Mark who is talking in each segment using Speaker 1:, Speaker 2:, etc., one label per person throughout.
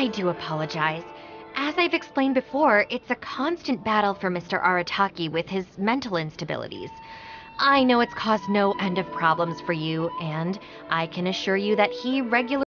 Speaker 1: I do apologize. As I've explained before, it's a constant battle for Mr. Arataki with his mental instabilities. I know it's caused no end of problems for you, and I can assure you that he regularly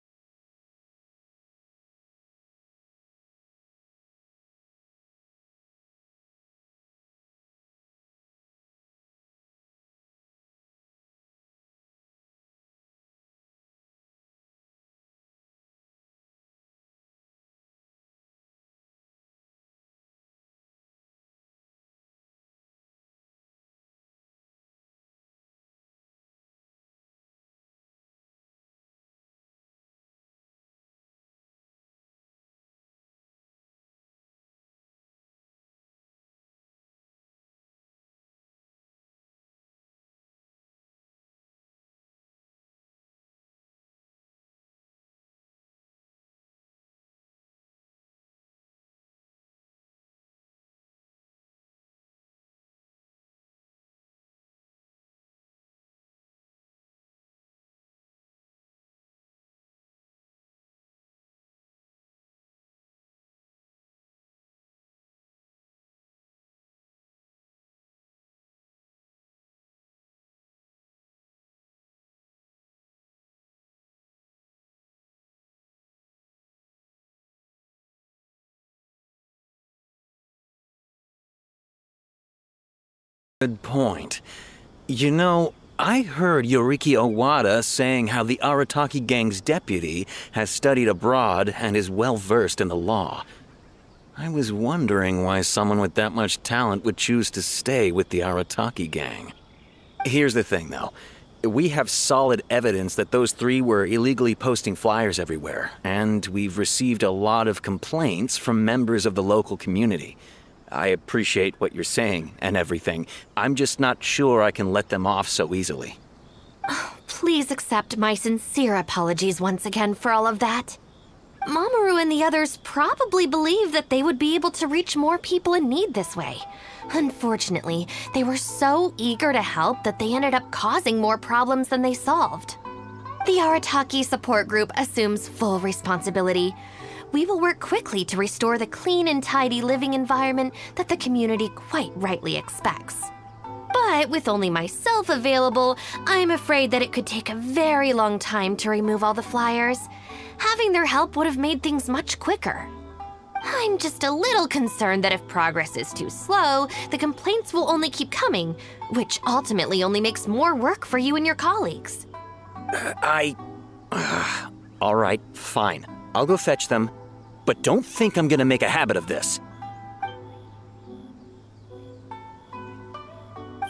Speaker 2: Good point. You know, I heard Yoriki Owada saying how the Arataki gang's deputy has studied abroad and is well versed in the law. I was wondering why someone with that much talent would choose to stay with the Arataki gang. Here's the thing, though. We have solid evidence that those three were illegally posting flyers everywhere, and we've received a lot of complaints from members of the local community. I appreciate what you're saying and everything. I'm just not sure I can let them off so easily.
Speaker 1: Please accept my sincere apologies once again for all of that. Mamoru and the others probably believed that they would be able to reach more people in need this way. Unfortunately, they were so eager to help that they ended up causing more problems than they solved. The Arataki support group assumes full responsibility. We will work quickly to restore the clean and tidy living environment that the community quite rightly expects. But with only myself available, I'm afraid that it could take a very long time to remove all the flyers. Having their help would have made things much quicker. I'm just a little concerned that if progress is too slow, the complaints will only keep coming, which ultimately only makes more work for you and your colleagues.
Speaker 2: Uh, I. All right, fine. I'll go fetch them. But don't think I'm gonna make a habit of this.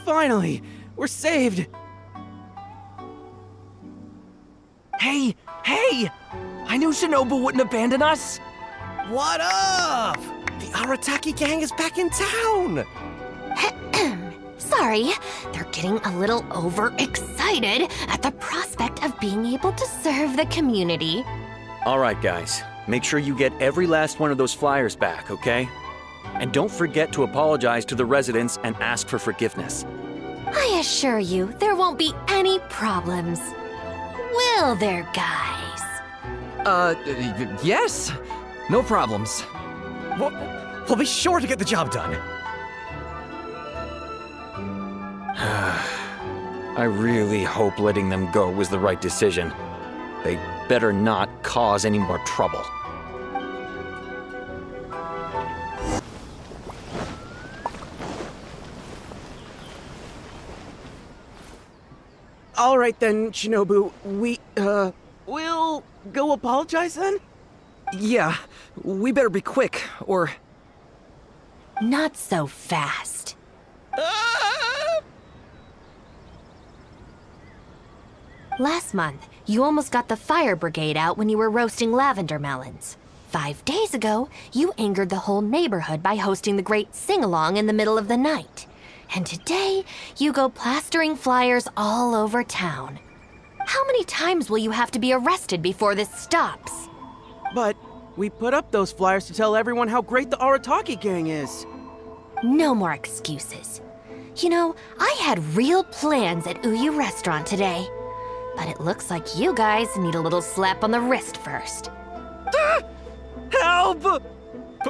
Speaker 3: Finally! We're saved! Hey! Hey! I knew Shinobu wouldn't abandon us!
Speaker 4: What up? The Arataki gang is back in town!
Speaker 1: Sorry, they're getting a little overexcited at the prospect of being able to serve the community.
Speaker 2: All right, guys. Make sure you get every last one of those flyers back, okay? And don't forget to apologize to the residents and ask for forgiveness.
Speaker 1: I assure you, there won't be any problems. Will there, guys?
Speaker 3: Uh, yes. No problems.
Speaker 4: We'll, we'll be sure to get the job done.
Speaker 2: I really hope letting them go was the right decision. They better not cause any more trouble.
Speaker 3: All right then, Shinobu. We, uh, we'll go apologize then? Yeah, we better be quick, or...
Speaker 1: Not so fast.
Speaker 3: Ah!
Speaker 1: Last month, you almost got the fire brigade out when you were roasting lavender melons. Five days ago, you angered the whole neighborhood by hosting the great sing-along in the middle of the night. And today, you go plastering flyers all over town. How many times will you have to be arrested before this stops?
Speaker 3: But we put up those flyers to tell everyone how great the Arataki gang is.
Speaker 1: No more excuses. You know, I had real plans at Uyuu Restaurant today. But it looks like you guys need a little slap on the wrist first.
Speaker 3: Ah! Help!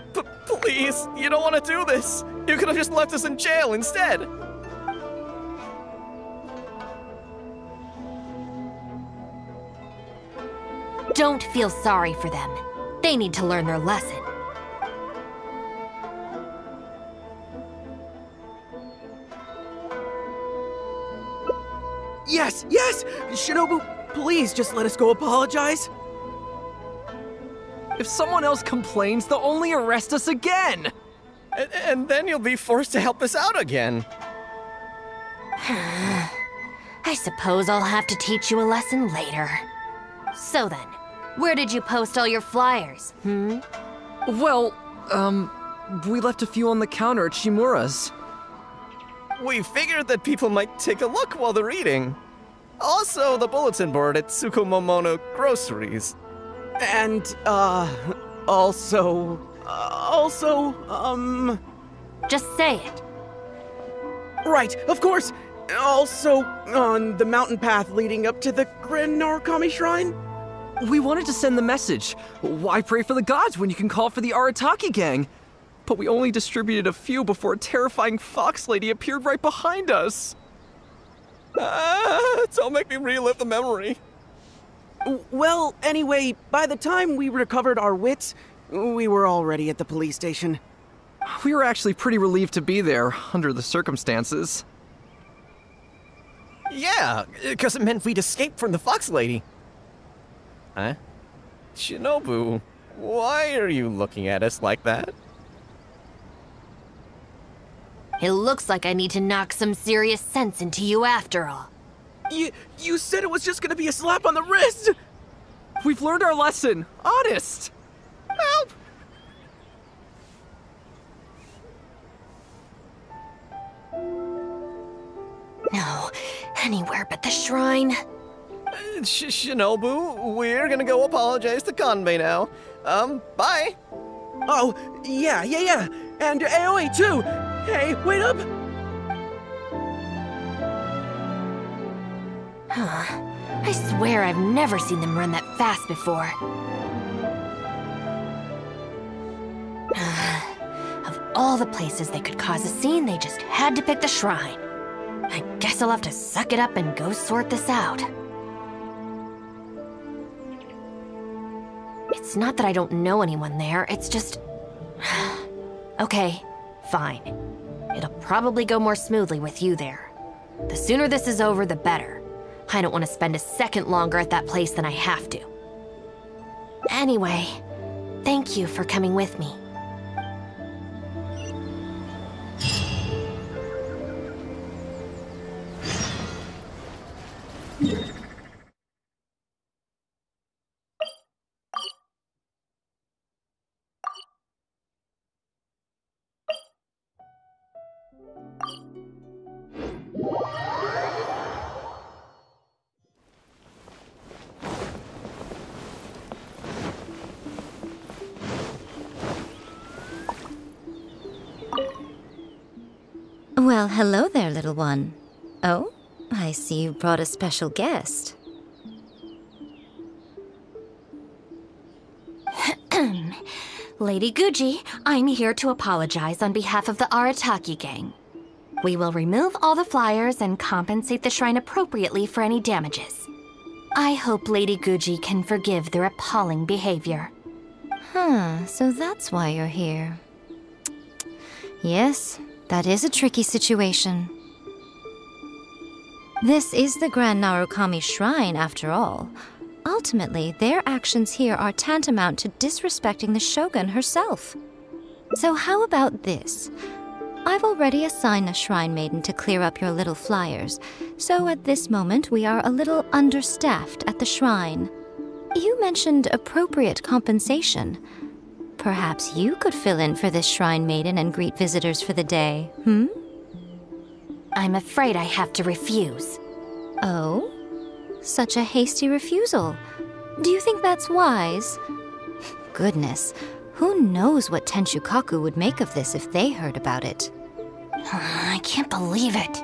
Speaker 4: P -p please, you don't want to do this. You could have just left us in jail instead.
Speaker 1: Don't feel sorry for them. They need to learn their lesson.
Speaker 3: Yes, yes! Shinobu, please just let us go apologize.
Speaker 5: If someone else complains, they'll only arrest us again!
Speaker 4: And, and then you'll be forced to help us out again.
Speaker 1: I suppose I'll have to teach you a lesson later. So then, where did you post all your flyers, hmm?
Speaker 5: Well, um, we left a few on the counter at Shimura's.
Speaker 4: We figured that people might take a look while they're eating. Also, the bulletin board at Tsukumomono Groceries.
Speaker 3: And, uh, also, uh, also, um,
Speaker 1: Just say it.
Speaker 3: right, of course. Also, on the mountain path leading up to the Grand Narukami Shrine.
Speaker 5: We wanted to send the message. Why pray for the gods when you can call for the Arataki gang? But we only distributed a few before a terrifying fox lady appeared right behind us.
Speaker 4: Ah, don't make me relive the memory.
Speaker 3: Well, anyway, by the time we recovered our wits, we were already at the police station.
Speaker 5: We were actually pretty relieved to be there, under the circumstances.
Speaker 4: Yeah, because it meant we'd escape from the fox lady. Huh? Shinobu, why are you looking at us like that?
Speaker 1: It looks like I need to knock some serious sense into you after all.
Speaker 3: You, you said it was just gonna be a slap on the wrist!
Speaker 5: We've learned our lesson, honest!
Speaker 4: Help!
Speaker 1: No, anywhere but the shrine.
Speaker 4: Sh- Shinobu, we're gonna go apologize to Kanbei now. Um, bye.
Speaker 3: Oh, yeah, yeah, yeah. And AOA too. Hey, wait up.
Speaker 1: I swear I've never seen them run that fast before. of all the places they could cause a scene, they just had to pick the shrine. I guess I'll have to suck it up and go sort this out. It's not that I don't know anyone there, it's just. okay, fine. It'll probably go more smoothly with you there. The sooner this is over, the better. I don't want to spend a second longer at that place than I have to. Anyway, thank you for coming with me.
Speaker 6: Well, hello there, little one. Oh, I see you brought a special guest.
Speaker 1: Lady Guji, I'm here to apologize on behalf of the Arataki gang. We will remove all the flyers and compensate the shrine appropriately for any damages. I hope Lady Guji can forgive their appalling behavior.
Speaker 6: Huh, so that's why you're here. Yes, that is a tricky situation. This is the Grand Narukami Shrine, after all. Ultimately, their actions here are tantamount to disrespecting the Shogun herself. So, how about this? I've already assigned a shrine maiden to clear up your little flyers, so at this moment we are a little understaffed at the shrine. You mentioned appropriate compensation. Perhaps you could fill in for this shrine maiden and greet visitors for the day, hmm?
Speaker 1: I'm afraid I have to refuse.
Speaker 6: Oh? Such a hasty refusal. Do you think that's wise? Goodness, who knows what Tenshukaku would make of this if they heard about it?
Speaker 1: I can't believe it.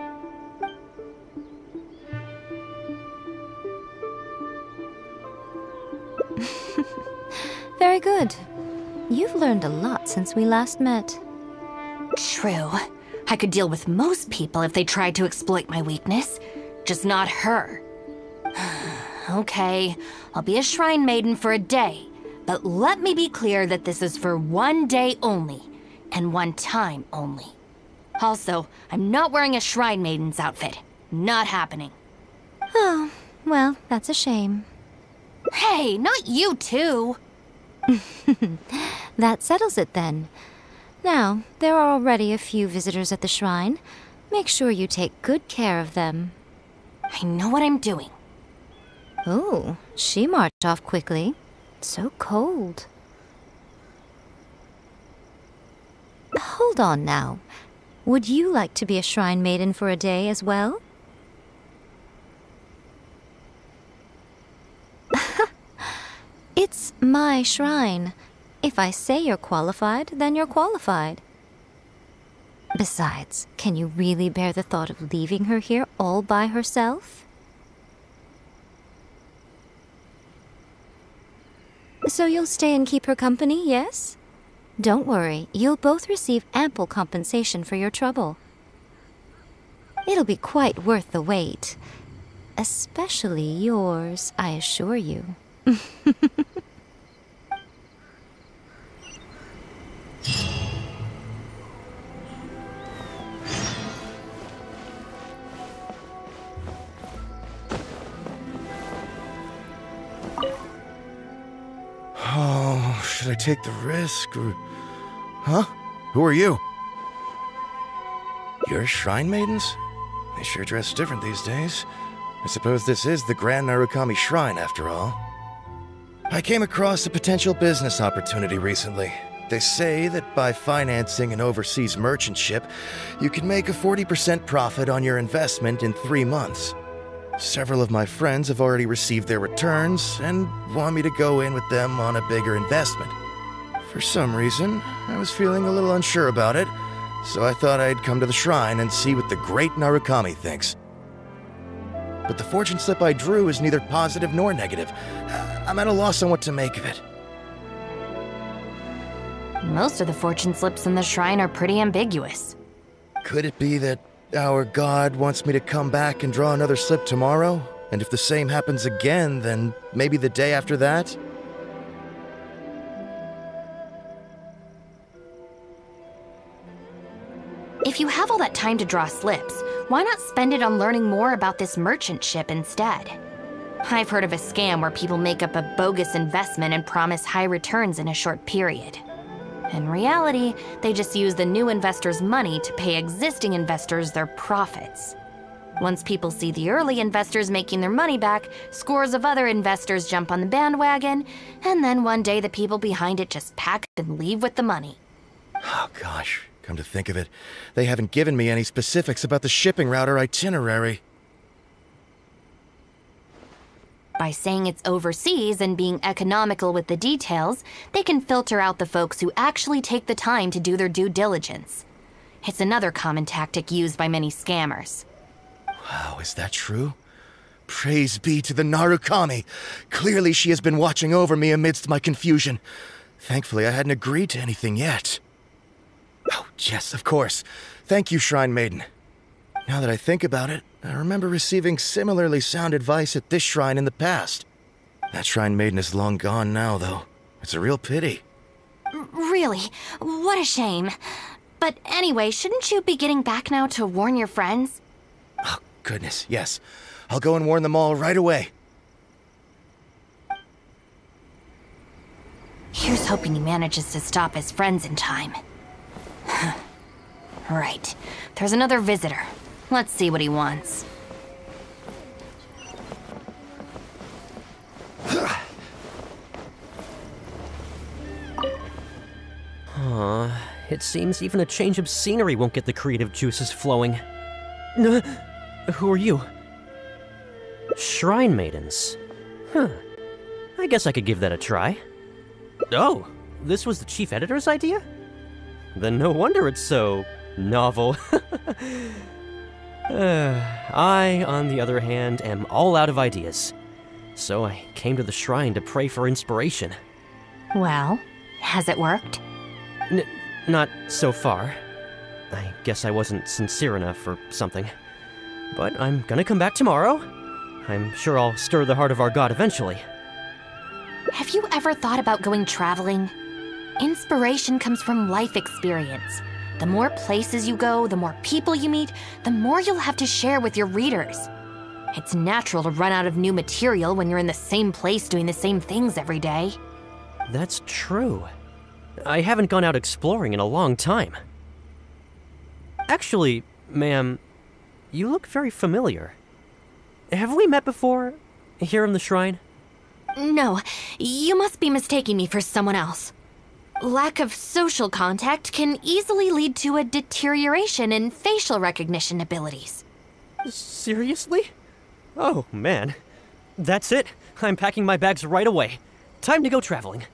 Speaker 6: Very good. You've learned a lot since we last met.
Speaker 1: True. I could deal with most people if they tried to exploit my weakness, just not her. okay, I'll be a shrine maiden for a day, but let me be clear that this is for one day only, and one time only. Also, I'm not wearing a shrine maiden's outfit. Not happening.
Speaker 6: Oh, well, that's a shame.
Speaker 1: Hey, not you too!
Speaker 6: That settles it then. Now, there are already a few visitors at the shrine. Make sure you take good care of them.
Speaker 1: I know what I'm doing.
Speaker 6: Oh, she marched off quickly. So cold. Hold on now. Would you like to be a shrine maiden for a day as well? it's my shrine. If I say you're qualified, then you're qualified. Besides, can you really bear the thought of leaving her here all by herself? So you'll stay and keep her company, yes? Don't worry, you'll both receive ample compensation for your trouble. It'll be quite worth the wait. Especially yours, I assure you.
Speaker 7: should I take the risk or. Huh? Who are you? You're shrine maidens? They sure dress different these days. I suppose this is the Grand Narukami Shrine, after all. I came across a potential business opportunity recently. They say that by financing an overseas merchant ship, you can make a 40% profit on your investment in three months. Several of my friends have already received their returns and want me to go in with them on a bigger investment. For some reason, I was feeling a little unsure about it, so I thought I'd come to the shrine and see what the great Narukami thinks. But the fortune slip I drew is neither positive nor negative. I'm at a loss on what to make of it.
Speaker 1: Most of the fortune slips in the shrine are pretty ambiguous.
Speaker 7: Could it be that our god wants me to come back and draw another slip tomorrow? And if the same happens again, then maybe the day after that?
Speaker 1: If you have all that time to draw slips, why not spend it on learning more about this merchant ship instead? I've heard of a scam where people make up a bogus investment and promise high returns in a short period. In reality, they just use the new investors' money to pay existing investors their profits. Once people see the early investors making their money back, scores of other investors jump on the bandwagon, and then one day the people behind it just pack up and leave with the money.
Speaker 7: Oh gosh, come to think of it, they haven't given me any specifics about the shipping route or itinerary.
Speaker 1: By saying it's overseas and being economical with the details, they can filter out the folks who actually take the time to do their due diligence. It's another common tactic used by many scammers.
Speaker 7: Wow, is that true? Praise be to the Narukami! Clearly she has been watching over me amidst my confusion. Thankfully, I hadn't agreed to anything yet. Oh, yes, of course. Thank you, Shrine Maiden. Now that I think about it, I remember receiving similarly sound advice at this shrine in the past. That Shrine Maiden is long gone now, though. It's a real pity.
Speaker 1: Really? What a shame. But anyway, shouldn't you be getting back now to warn your friends?
Speaker 7: Oh, goodness, yes. I'll go and warn them all right away.
Speaker 1: Here's hoping he manages to stop his friends in time. right. There's another visitor. Let's see what he wants.
Speaker 8: Aw, it seems even a change of scenery won't get the creative juices flowing. Who are you? Shrine Maidens. Huh. I guess I could give that a try. Oh, this was the chief editor's idea? Then no wonder it's so novel. uh, I, on the other hand, am all out of ideas. So I came to the shrine to pray for inspiration.
Speaker 1: Well, Has it worked?
Speaker 8: N- not so far. I guess I wasn't sincere enough or something. But I'm gonna come back tomorrow. I'm sure I'll stir the heart of our god eventually.
Speaker 1: Have you ever thought about going traveling? Inspiration comes from life experience. The more places you go, the more people you meet, the more you'll have to share with your readers. It's natural to run out of new material when you're in the same place doing the same things every day.
Speaker 8: That's true. I haven't gone out exploring in a long time. Actually, ma'am, you look very familiar. Have we met before? Here in the shrine?
Speaker 1: No, you must be mistaking me for someone else. Lack of social contact can easily lead to a deterioration in facial recognition abilities.
Speaker 8: Seriously? Oh, man. That's it. I'm packing my bags right away. Time to go traveling.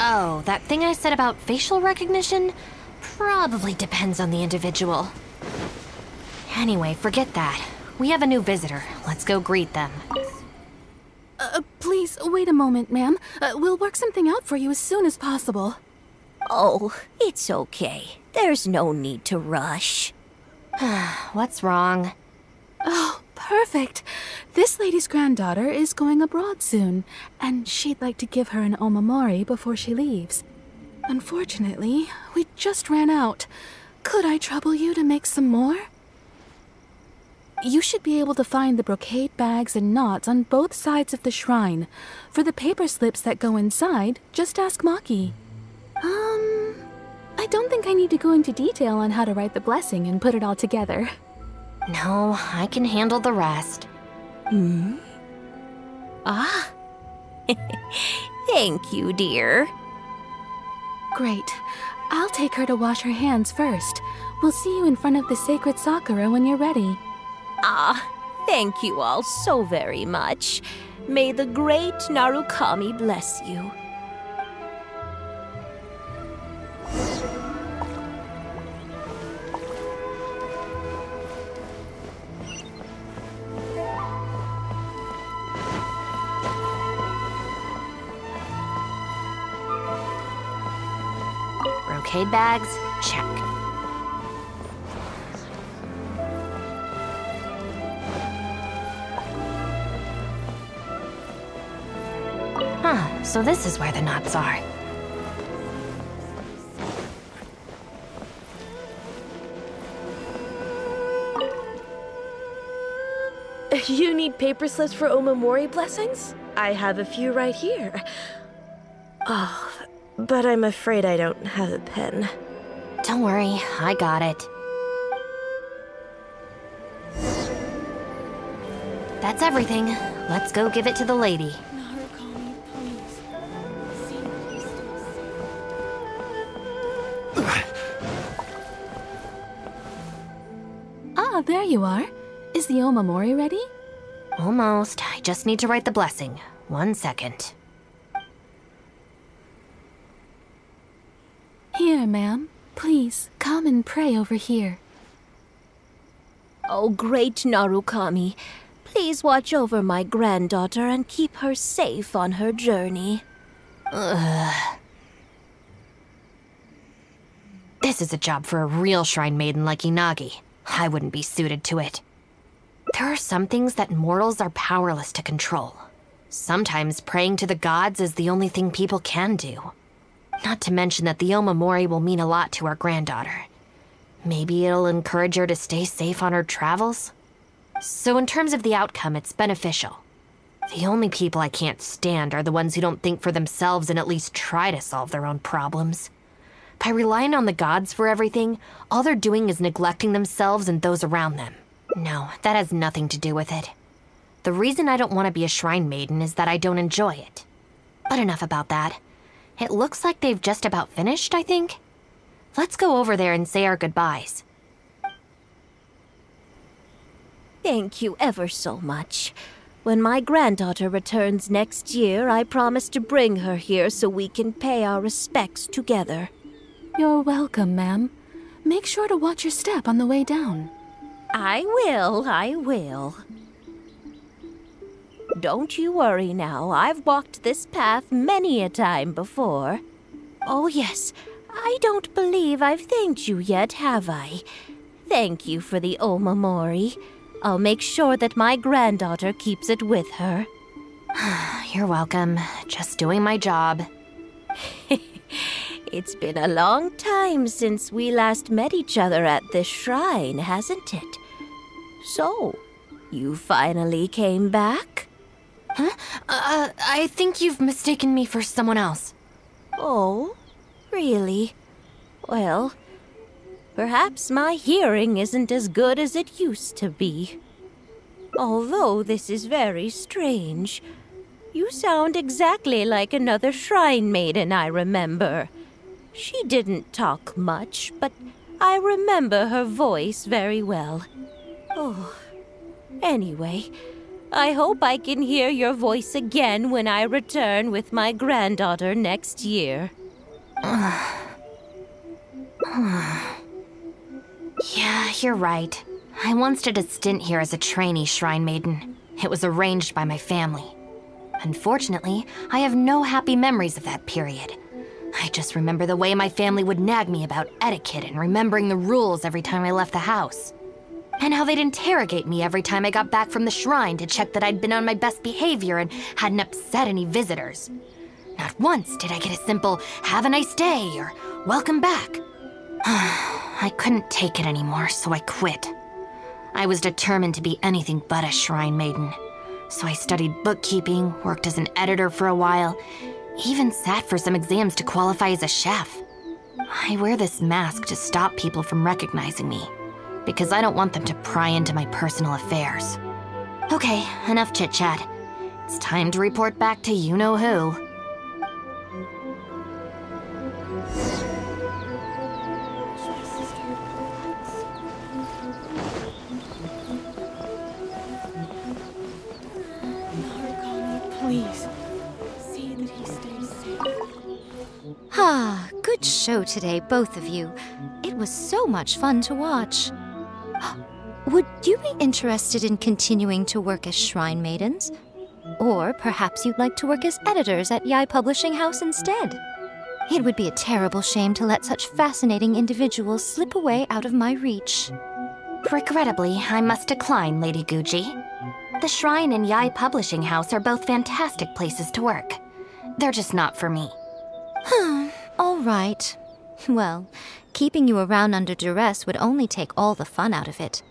Speaker 1: Oh, that thing I said about facial recognition probably depends on the individual. Anyway, forget that. We have a new visitor. Let's go greet them.
Speaker 9: Uh, please, wait a moment, ma'am. Uh, we'll work something out for you as soon as possible.
Speaker 10: Oh, it's okay. There's no need to rush.
Speaker 1: What's wrong?
Speaker 9: Oh, perfect. This lady's granddaughter is going abroad soon, and she'd like to give her an omamori before she leaves. Unfortunately, we just ran out. Could I trouble you to make some more? You should be able to find the brocade bags and knots on both sides of the shrine. For the paper slips that go inside, just ask Maki. Um, I don't think I need to go into detail on how to write the blessing and put it all together.
Speaker 1: No, I can handle the rest.
Speaker 10: Hmm? Ah. Thank you, dear.
Speaker 9: Great. I'll take her to wash her hands first. We'll see you in front of the sacred Sakura when you're ready.
Speaker 10: Ah, thank you all so very much. May the great Narukami bless you.
Speaker 1: Brocade bags? Check. Huh, so this is where the knots are.
Speaker 11: You need paper slips for Omamori blessings? I have a few right here. Oh, but I'm afraid I don't have a pen.
Speaker 1: Don't worry, I got it. That's everything. Let's go give it to the lady.
Speaker 9: Ah, there you are. Is the omamori ready?
Speaker 1: Almost. I just need to write the blessing. One second.
Speaker 9: Here, ma'am. Please, come and pray over here.
Speaker 10: Oh, great Narukami, please watch over my granddaughter and keep her safe on her journey.
Speaker 1: Ugh. This is a job for a real shrine maiden like Inagi. I wouldn't be suited to it. There are some things that mortals are powerless to control. Sometimes praying to the gods is the only thing people can do. Not to mention that the Omamori will mean a lot to our granddaughter. Maybe it'll encourage her to stay safe on her travels? So, in terms of the outcome, it's beneficial. The only people I can't stand are the ones who don't think for themselves and at least try to solve their own problems. By relying on the gods for everything, all they're doing is neglecting themselves and those around them. No, that has nothing to do with it. The reason I don't want to be a shrine maiden is that I don't enjoy it. But enough about that. It looks like they've just about finished, I think. Let's go over there and say our goodbyes.
Speaker 10: Thank you ever so much. When my granddaughter returns next year, I promise to bring her here so we can pay our respects together.
Speaker 9: You're welcome, ma'am. Make sure to watch your step on the way down.
Speaker 10: I will, I will. Don't you worry now. I've walked this path many a time before. Oh, yes. I don't believe I've thanked you yet, have I? Thank you for the Omamori. I'll make sure that my granddaughter keeps it with her.
Speaker 1: You're welcome. Just doing my job.
Speaker 10: It's been a long time since we last met each other at this shrine, hasn't it? So, you finally came back?
Speaker 1: Huh? Uh, I think you've mistaken me for someone else.
Speaker 10: Oh, really? Well, perhaps my hearing isn't as good as it used to be. Although this is very strange. You sound exactly like another shrine maiden I remember. She didn't talk much, but I remember her voice very well. Oh, anyway, I hope I can hear your voice again when I return with my granddaughter next year.
Speaker 1: yeah, you're right. I once did a stint here as a trainee shrine maiden. It was arranged by my family. Unfortunately, I have no happy memories of that period. I just remember the way my family would nag me about etiquette and remembering the rules every time I left the house. And how they'd interrogate me every time I got back from the shrine to check that I'd been on my best behavior and hadn't upset any visitors. Not once did I get a simple, have a nice day, or welcome back. I couldn't take it anymore, so I quit. I was determined to be anything but a shrine maiden. So I studied bookkeeping, worked as an editor for a while, even sat for some exams to qualify as a chef. I wear this mask to stop people from recognizing me, because I don't want them to pry into my personal affairs. Okay, enough chit chat. It's time to report back to you know who.
Speaker 6: Good show today, both of you. It was so much fun to watch. Would you be interested in continuing to work as shrine maidens? Or perhaps you'd like to work as editors at Yae Publishing House instead? It would be a terrible shame to let such fascinating individuals slip away out of my reach.
Speaker 1: Regrettably, I must decline, Lady Guji. The Shrine and Yae Publishing House are both fantastic places to work. They're just not for me. Hmm.
Speaker 6: All right. Well, keeping you around under duress would only take all the fun out of it.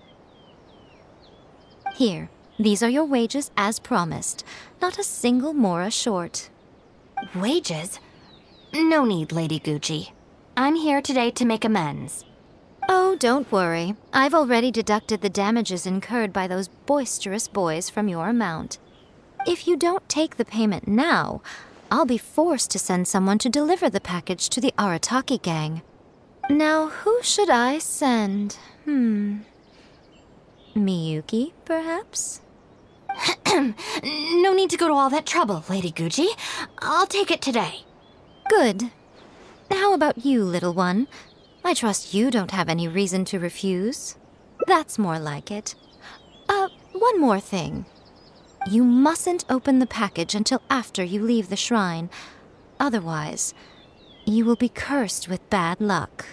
Speaker 6: Here, these are your wages as promised. Not a single mora short.
Speaker 1: Wages? No need, Lady Guji. I'm here today to make amends.
Speaker 6: Oh, don't worry. I've already deducted the damages incurred by those boisterous boys from your amount. If you don't take the payment now, I'll be forced to send someone to deliver the package to the Arataki gang. Now, who should I send? Hmm. Miyuki, perhaps?
Speaker 1: no need to go to all that trouble, Lady Guji. I'll take it today.
Speaker 6: Good. How about you, little one? I trust you don't have any reason to refuse. That's more like it. Uh, one more thing. You mustn't open the package until after you leave the shrine. Otherwise, you will be cursed with bad luck.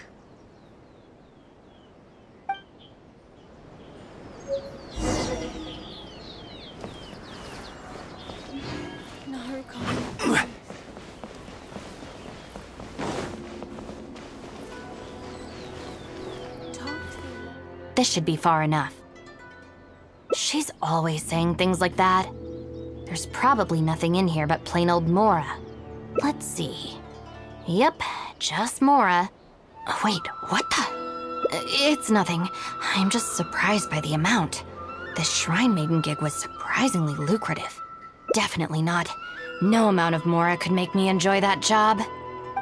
Speaker 1: This should be far enough. She's always saying things like that. There's probably nothing in here but plain old Mora. Let's see. Yep, just Mora. Oh, wait, what the? It's nothing. I'm just surprised by the amount. The Shrine Maiden gig was surprisingly lucrative. Definitely not. No amount of Mora could make me enjoy that job.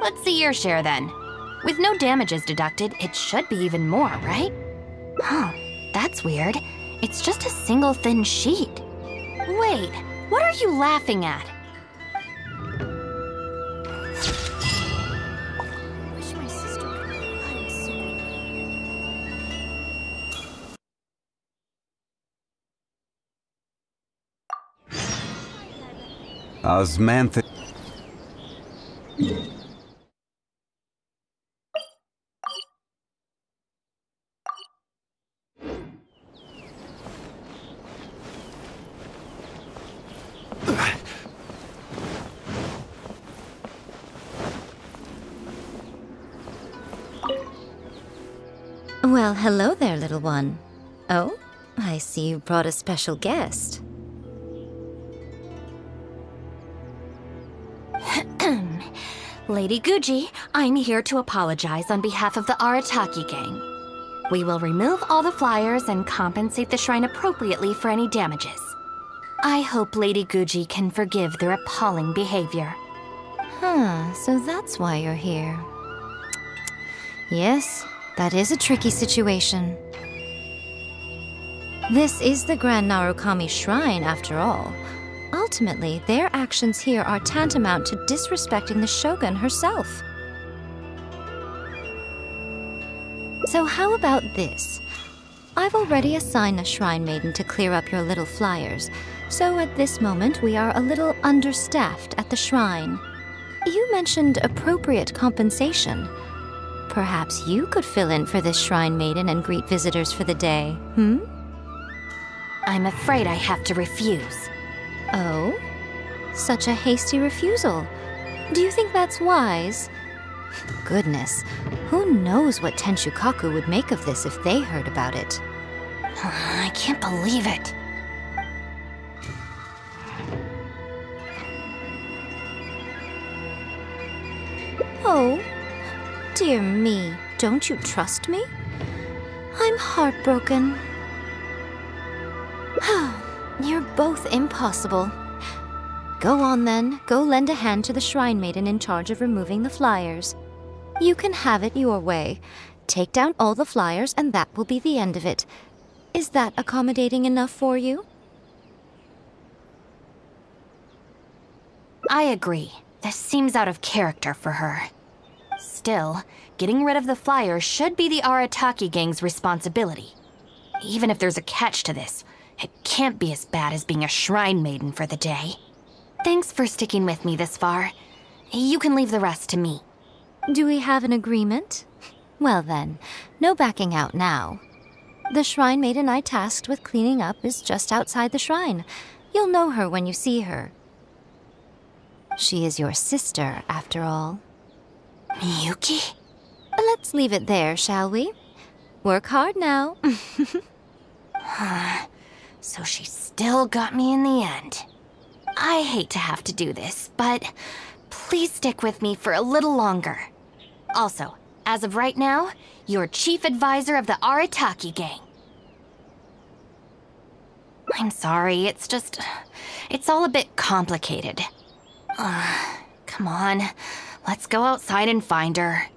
Speaker 1: Let's see your share then. With no damages deducted, it should be even more, right? Huh, that's weird. It's just a single thin sheet. Wait, what are you laughing at?
Speaker 12: Osmantha.
Speaker 6: Brought a special guest.
Speaker 1: Lady Guji, I'm here to apologize on behalf of the Arataki gang. We will remove all the flyers and compensate the shrine appropriately for any damages. I hope Lady Guji can forgive their appalling behavior.
Speaker 6: Huh, so that's why you're here. Yes, that is a tricky situation. This is the Grand Narukami Shrine, after all. Ultimately, their actions here are tantamount to disrespecting the Shogun herself. So, how about this? I've already assigned a Shrine Maiden to clear up your little flyers, so at this moment we are a little understaffed at the shrine. You mentioned appropriate compensation. Perhaps you could fill in for this Shrine Maiden and greet visitors for the day, hmm?
Speaker 1: I'm afraid I have to refuse.
Speaker 6: Oh? Such a hasty refusal. Do you think that's wise? Goodness, who knows what Tenshukaku would make of this if they heard about it?
Speaker 1: I can't believe it.
Speaker 6: Oh, dear me, don't you trust me? I'm heartbroken. You're both impossible. Go on then, go lend a hand to the Shrine Maiden in charge of removing the flyers. You can have it your way. Take down all the flyers, and that will be the end of it. Is that accommodating enough for you?
Speaker 1: I agree. This seems out of character for her. Still, getting rid of the flyers should be the Arataki gang's responsibility. Even if there's a catch to this, it can't be as bad as being a shrine maiden for the day. Thanks for sticking with me this far. You can leave the rest to me.
Speaker 6: Do we have an agreement? Well then, no backing out now. The shrine maiden I tasked with cleaning up is just outside the shrine. You'll know her when you see her. She is your sister, after all.
Speaker 1: Miyuki?
Speaker 6: Let's leave it there, shall we? Work hard now.
Speaker 1: so she still got me in the end. I hate to have to do this, but please stick with me for a little longer. Also, as of right now, you're chief advisor of the Arataki gang. I'm sorry, it's just... It's all a bit complicated. Uh, come on, let's go outside and find her.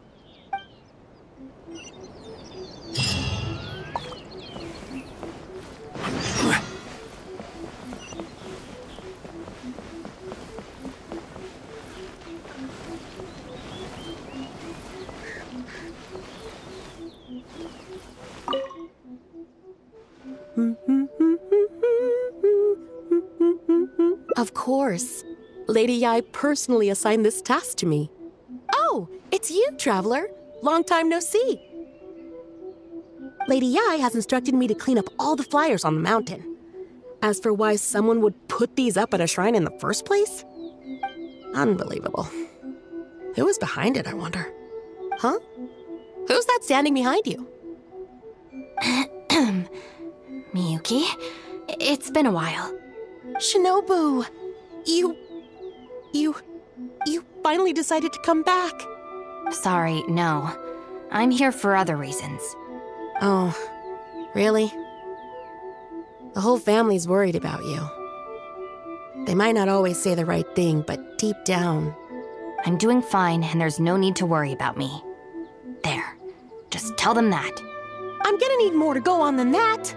Speaker 13: Of course. Lady Yae personally assigned this task to me. Oh, it's you, Traveler. Long time no see. Lady Yae has instructed me to clean up all the flyers on the mountain. As for why someone would put these up at a shrine in the first place? Unbelievable. Who was behind it, I wonder? Huh? Who's that standing behind you?
Speaker 1: Miyuki, it's been a while.
Speaker 13: Shinobu, you. You. You finally decided to come back.
Speaker 1: Sorry, no. I'm here for other reasons.
Speaker 13: Oh, really? The whole family's worried about you. They might not always say the right thing, but deep down.
Speaker 1: I'm doing fine, and there's no need to worry about me. There. Just tell them that.
Speaker 13: I'm gonna need more to go on than that.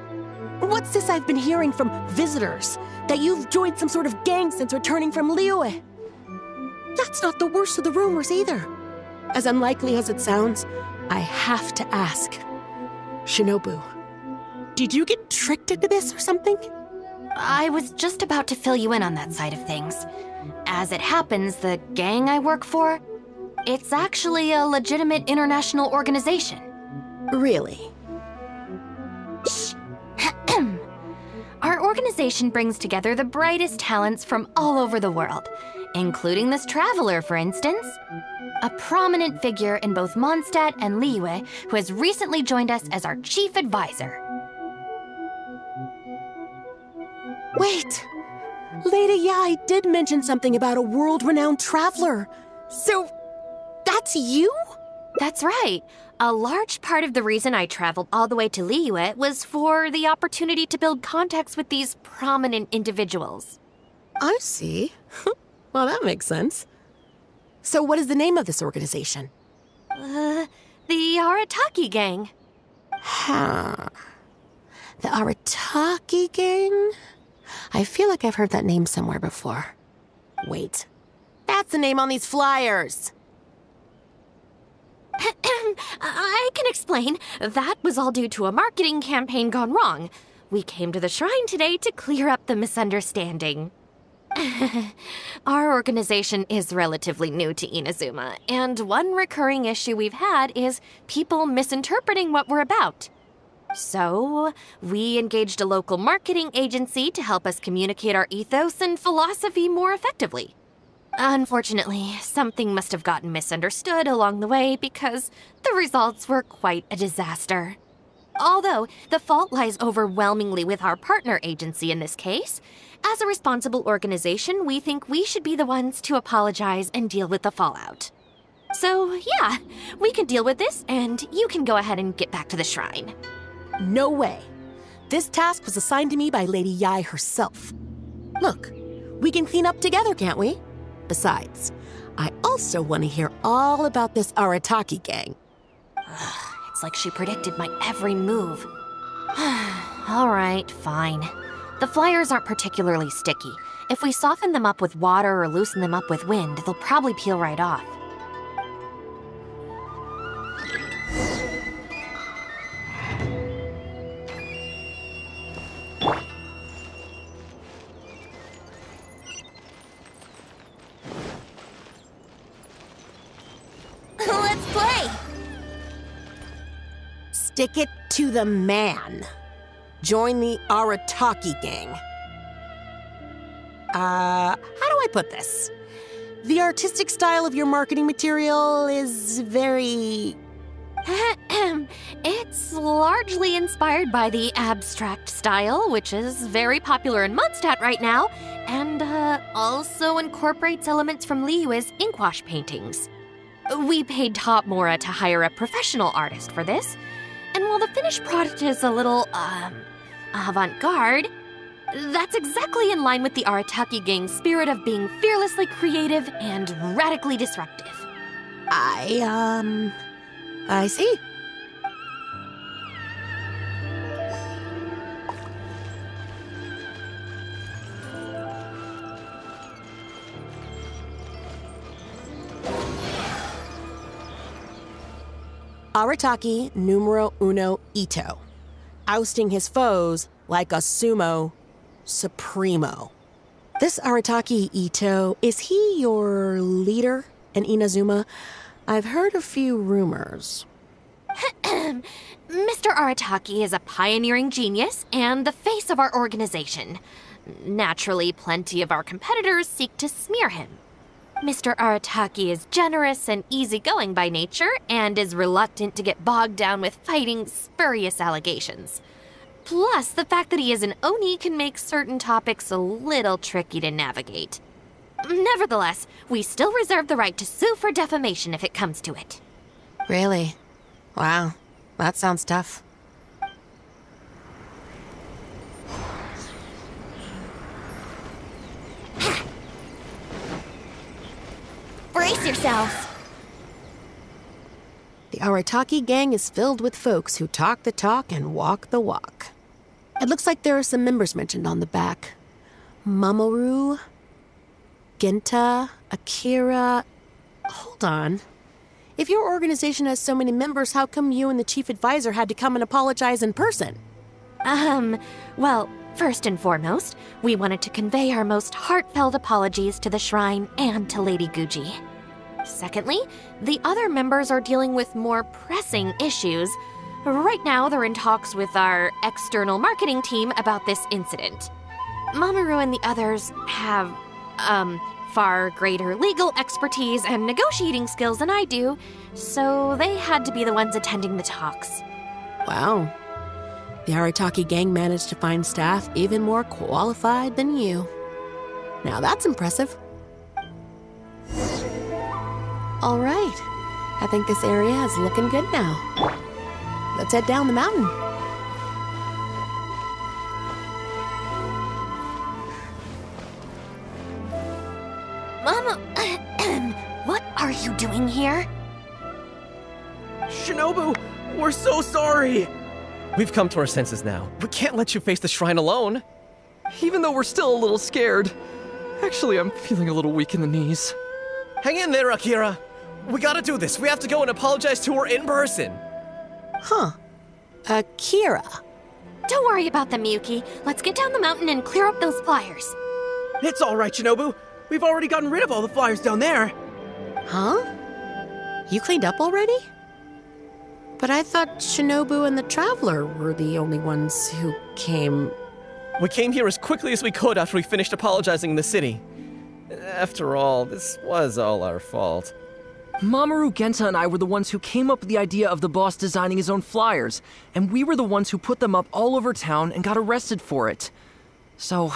Speaker 13: What's this I've been hearing from visitors? That you've joined some sort of gang since returning from Liyue? That's not the worst of the rumors either. As unlikely as it sounds, I have to ask. Shinobu, did you get tricked into this or something?
Speaker 1: I was just about to fill you in on that side of things. As it happens, the gang I work for, it's actually a legitimate international organization.
Speaker 13: Really?
Speaker 1: Shh. Our organization brings together the brightest talents from all over the world, including this traveler, for instance. A prominent figure in both Mondstadt and Liyue, who has recently joined us as our chief advisor.
Speaker 13: Wait! Lady Yae did mention something about a world renowned traveler. So, that's you?
Speaker 1: That's right. A large part of the reason I traveled all the way to Liyue was for the opportunity to build contacts with these prominent individuals.
Speaker 13: I see. well, that makes sense. So, what is the name of this organization?
Speaker 1: Uh, the Arataki Gang.
Speaker 13: Huh. The Arataki Gang? I feel like I've heard that name somewhere before. Wait. That's the name on these flyers!
Speaker 1: I can explain. That was all due to a marketing campaign gone wrong. We came to the shrine today to clear up the misunderstanding. Our organization is relatively new to Inazuma, and one recurring issue we've had is people misinterpreting what we're about. So, we engaged a local marketing agency to help us communicate our ethos and philosophy more effectively. Unfortunately, something must have gotten misunderstood along the way because the results were quite a disaster. Although the fault lies overwhelmingly with our partner agency in this case, as a responsible organization, we think we should be the ones to apologize and deal with the fallout. So, yeah, we can deal with this, and you can go ahead and get back to the shrine.
Speaker 13: No way. This task was assigned to me by Lady Yae herself. Look, we can clean up together, can't we? Besides, I also want to hear all about this Arataki gang.
Speaker 1: it's like she predicted my every move. all right, fine. The flyers aren't particularly sticky. If we soften them up with water or loosen them up with wind, they'll probably peel right off.
Speaker 13: Stick it to the man. Join the Arataki gang. Uh, how do I put this? The artistic style of your marketing material is very.
Speaker 1: it's largely inspired by the abstract style, which is very popular in Mondstadt right now, and uh, also incorporates elements from Liyue's inkwash paintings. We paid Top Mora to hire a professional artist for this, and while the finished product is a little, um, avant garde, that's exactly in line with the Arataki gang's spirit of being fearlessly creative and radically disruptive.
Speaker 13: I, um. I see. Arataki numero uno Itto, ousting his foes like a sumo supremo. This Arataki Itto, is he your leader in Inazuma? I've heard a few rumors.
Speaker 1: Mr. Arataki is a pioneering genius and the face of our organization. Naturally, plenty of our competitors seek to smear him. Mr. Arataki is generous and easygoing by nature and is reluctant to get bogged down with fighting spurious allegations. Plus, the fact that he is an Oni can make certain topics a little tricky to navigate. Nevertheless, we still reserve the right to sue for defamation if it comes to it.
Speaker 13: Really? Wow, that sounds tough.
Speaker 10: Brace yourself.
Speaker 13: The Arataki gang is filled with folks who talk the talk and walk the walk. It looks like there are some members mentioned on the back Mamoru, Genta, Akira. Hold on. If your organization has so many members, how come you and the chief advisor had to come and apologize in person?
Speaker 1: Um, well, First and foremost, we wanted to convey our most heartfelt apologies to the shrine and to Lady Guji. Secondly, the other members are dealing with more pressing issues. Right now, they're in talks with our external marketing team about this incident. Mamoru and the others have, um, far greater legal expertise and negotiating skills than I do, so they had to be the ones attending the talks.
Speaker 13: Wow. The Arataki gang managed to find staff even more qualified than you. Now that's impressive. All right. I think this area is looking good now. Let's head down the mountain.
Speaker 1: Mama, what are you doing here?
Speaker 3: Shinobu, we're so sorry.
Speaker 4: We've come to our senses now. We can't let you face the shrine alone.
Speaker 5: Even though we're still a little scared. Actually, I'm feeling a little weak in the knees.
Speaker 4: Hang in there, Akira. We gotta do this. We have to go and apologize to her in person.
Speaker 13: Huh. Akira.
Speaker 1: Don't worry about them, Yuki. Let's get down the mountain and clear up those flyers.
Speaker 3: It's all right, Shinobu. We've already gotten rid of all the flyers down there.
Speaker 13: Huh? You cleaned up already? But I thought Shinobu and the Traveler were the only ones who came.
Speaker 4: We came here as quickly as we could after we finished apologizing in the city. After all, this was all our fault.
Speaker 5: Mamoru Genta and I were the ones who came up with the idea of the boss designing his own flyers, and we were the ones who put them up all over town and got arrested for it. So,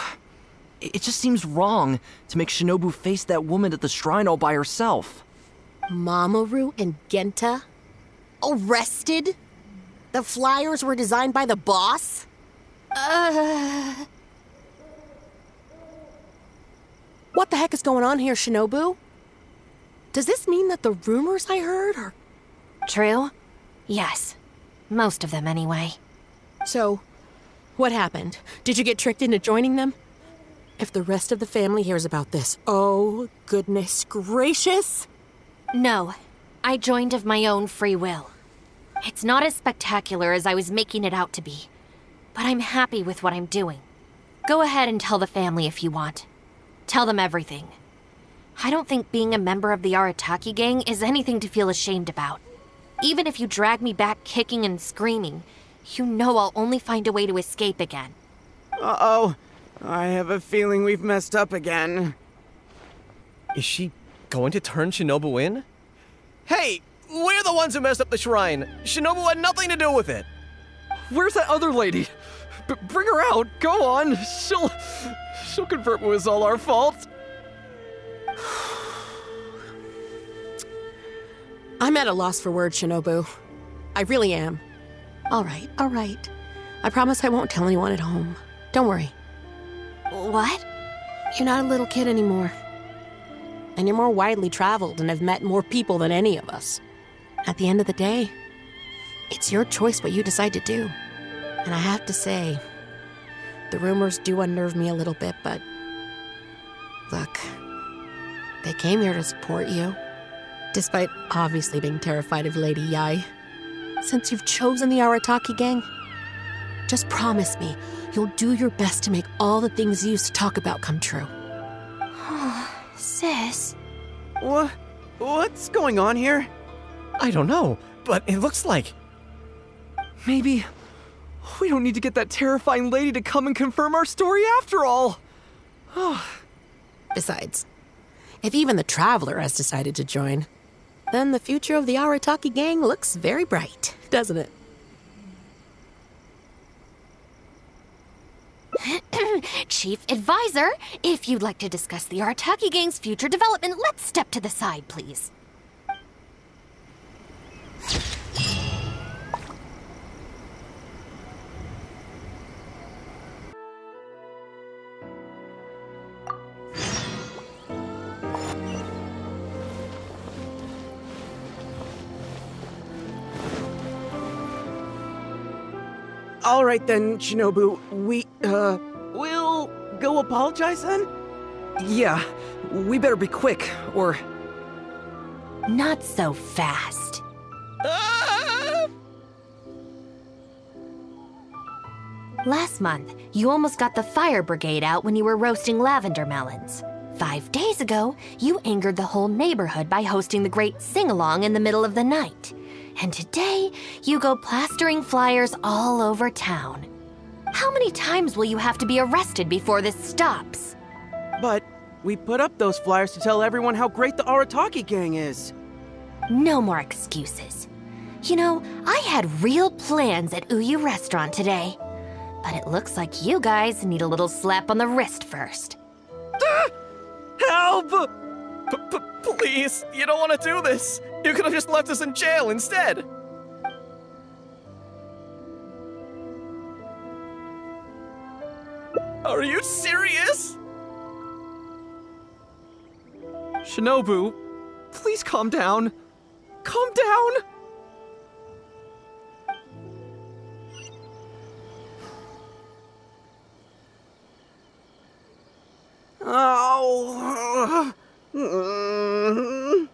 Speaker 5: it just seems wrong to make Shinobu face that woman at the shrine all by herself.
Speaker 13: Mamoru and Genta? Arrested? The flyers were designed by the boss?
Speaker 1: Uh.
Speaker 13: What the heck is going on here, Shinobu? Does this mean that the rumors I heard are.
Speaker 1: True? Yes. Most of them, anyway.
Speaker 13: So, what happened? Did you get tricked into joining them? If the rest of the family hears about this, oh, goodness gracious!
Speaker 1: No, I joined of my own free will. It's not as spectacular as I was making it out to be, but I'm happy with what I'm doing. Go ahead and tell the family if you want. Tell them everything. I don't think being a member of the Arataki gang is anything to feel ashamed about. Even if you drag me back kicking and screaming, you know I'll only find a way to escape again.
Speaker 3: Uh oh. I have a feeling we've messed up again.
Speaker 4: Is she going to turn Shinobu in? Hey, we're the ones who messed up the shrine. Shinobu had nothing to do with it.
Speaker 5: Where's that other lady? B- bring her out. Go on. She'll she'll confirm it was all our fault.
Speaker 13: I'm at a loss for words, Shinobu. I really am. All right, all right. I promise I won't tell anyone at home. Don't worry.
Speaker 1: What?
Speaker 13: You're not a little kid anymore. And you're more widely traveled and have met more people than any of us. At the end of the day, it's your choice what you decide to do. And I have to say, the rumors do unnerve me a little bit, but. Look, they came here to support you, despite obviously being terrified of Lady Yae. Since you've chosen the Arataki gang, just promise me you'll do your best to make all the things you used to talk about come true.
Speaker 1: Sis.
Speaker 3: What? What's going on here?
Speaker 4: I don't know, but it looks like.
Speaker 5: Maybe we don't need to get that terrifying lady to come and confirm our story after all.
Speaker 13: Besides, if even the Traveler has decided to join, then the future of the Arataki gang looks very bright, doesn't it?
Speaker 1: Chief Advisor, if you'd like to discuss the Arataki gang's future development, let's step to the side, please.
Speaker 3: All right then, Shinobu. We, uh, we'll go apologize then?
Speaker 5: Yeah, we better be quick, or.
Speaker 1: Not so fast. Last month, you almost got the fire brigade out when you were roasting lavender melons. Five days ago, you angered the whole neighborhood by hosting the great sing along in the middle of the night. And today, you go plastering flyers all over town. How many times will you have to be arrested before this stops?
Speaker 3: But we put up those flyers to tell everyone how great the Arataki gang is.
Speaker 1: No more excuses. You know, I had real plans at Uyuu Restaurant today. But it looks like you guys need a little slap on the wrist first.
Speaker 4: Help! P- please, you don't want to do this. You could have just left us in jail instead. Are you serious?
Speaker 3: Shinobu, please calm down. Calm down! Oh.
Speaker 1: There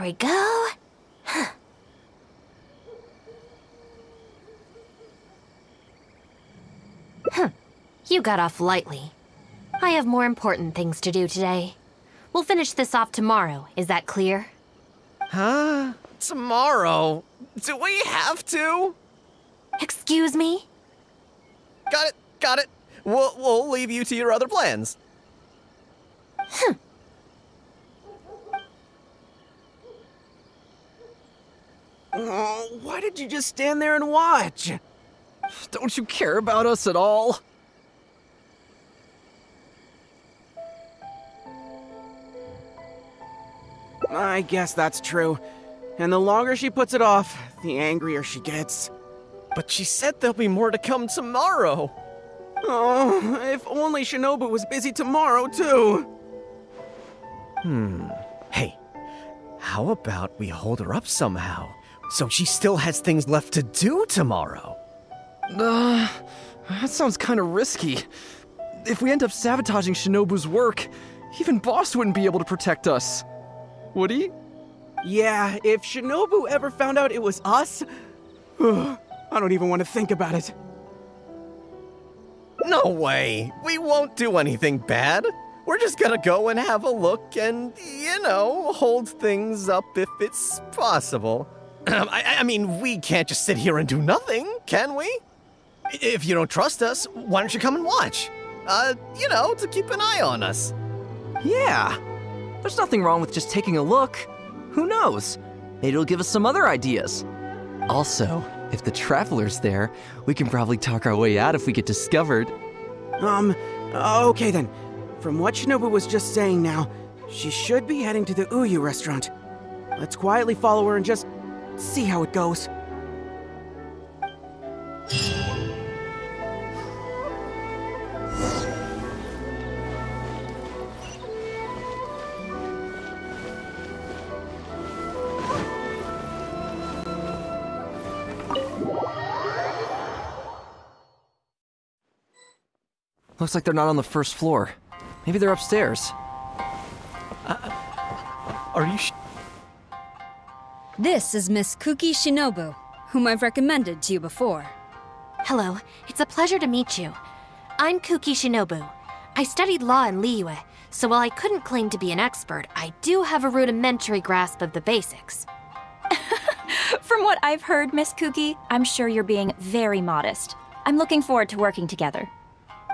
Speaker 1: we go. Huh. You got off lightly. I have more important things to do today. We'll finish this off tomorrow, is that clear?
Speaker 4: Huh? Tomorrow? Do we have to?
Speaker 1: Excuse me?
Speaker 4: Got it, got it. We'll, we'll leave you to your other plans.
Speaker 1: Hmm.
Speaker 3: Oh, why did you just stand there and watch?
Speaker 5: Don't you care about us at all?
Speaker 3: I guess that's true. And the longer she puts it off, the angrier she gets.
Speaker 4: But she said there'll be more to come tomorrow.
Speaker 3: Oh, if only Shinobu was busy tomorrow, too.
Speaker 4: Hmm. Hey, how about we hold her up somehow? So she still has things left to do tomorrow.
Speaker 5: Uh, that sounds kind of risky. If we end up sabotaging Shinobu's work, even Boss wouldn't be able to protect us. Would he?
Speaker 3: Yeah, if Shinobu ever found out it was us, I don't even want to think about it.
Speaker 4: No way! We won't do anything bad. We're just gonna go and have a look and, you know, hold things up if it's possible. I, I mean, we can't just sit here and do nothing, can we? If you don't trust us, why don't you come and watch? Uh, you know, to keep an eye on us.
Speaker 5: Yeah. There's nothing wrong with just taking a look. Who knows? Maybe it'll give us some other ideas. Also, if the Traveler's there, we can probably talk our way out if we get discovered.
Speaker 3: Um, okay then. From what Shinobu was just saying now, she should be heading to the Uyuu restaurant. Let's quietly follow her and just see how it goes.
Speaker 5: Looks like they're not on the first floor. Maybe they're upstairs.
Speaker 4: Uh, are you
Speaker 12: This is Miss Kuki Shinobu, whom I've recommended to you before.
Speaker 1: Hello, it's a pleasure to meet you. I'm Kuki Shinobu. I studied law in Liyue, so while I couldn't claim to be an expert, I do have a rudimentary grasp of the basics.
Speaker 14: From what I've heard, Miss Kuki, I'm sure you're being very modest. I'm looking forward to working together.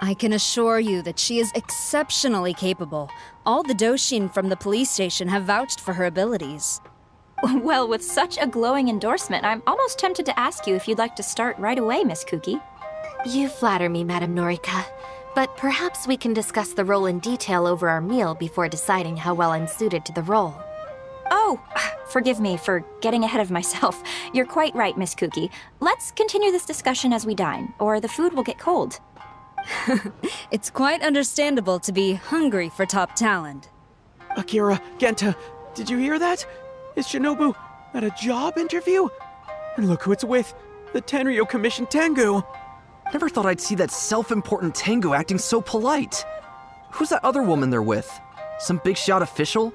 Speaker 12: I can assure you that she is exceptionally capable. All the Doshin from the police station have vouched for her abilities.
Speaker 14: Well, with such a glowing endorsement, I'm almost tempted to ask you if you'd like to start right away, Miss Kuki.
Speaker 1: You flatter me, Madame Norika. But perhaps we can discuss the role in detail over our meal before deciding how well I'm suited to the role.
Speaker 14: Oh, forgive me for getting ahead of myself. You're quite right, Miss Kuki. Let's continue this discussion as we dine, or the food will get cold.
Speaker 12: it's quite understandable to be hungry for top talent.
Speaker 3: Akira, Genta, did you hear that? Is Shinobu at a job interview? And look who it's with the Tenryo Commission Tengu.
Speaker 5: Never thought I'd see that self important Tengu acting so polite. Who's that other woman they're with? Some big shot official?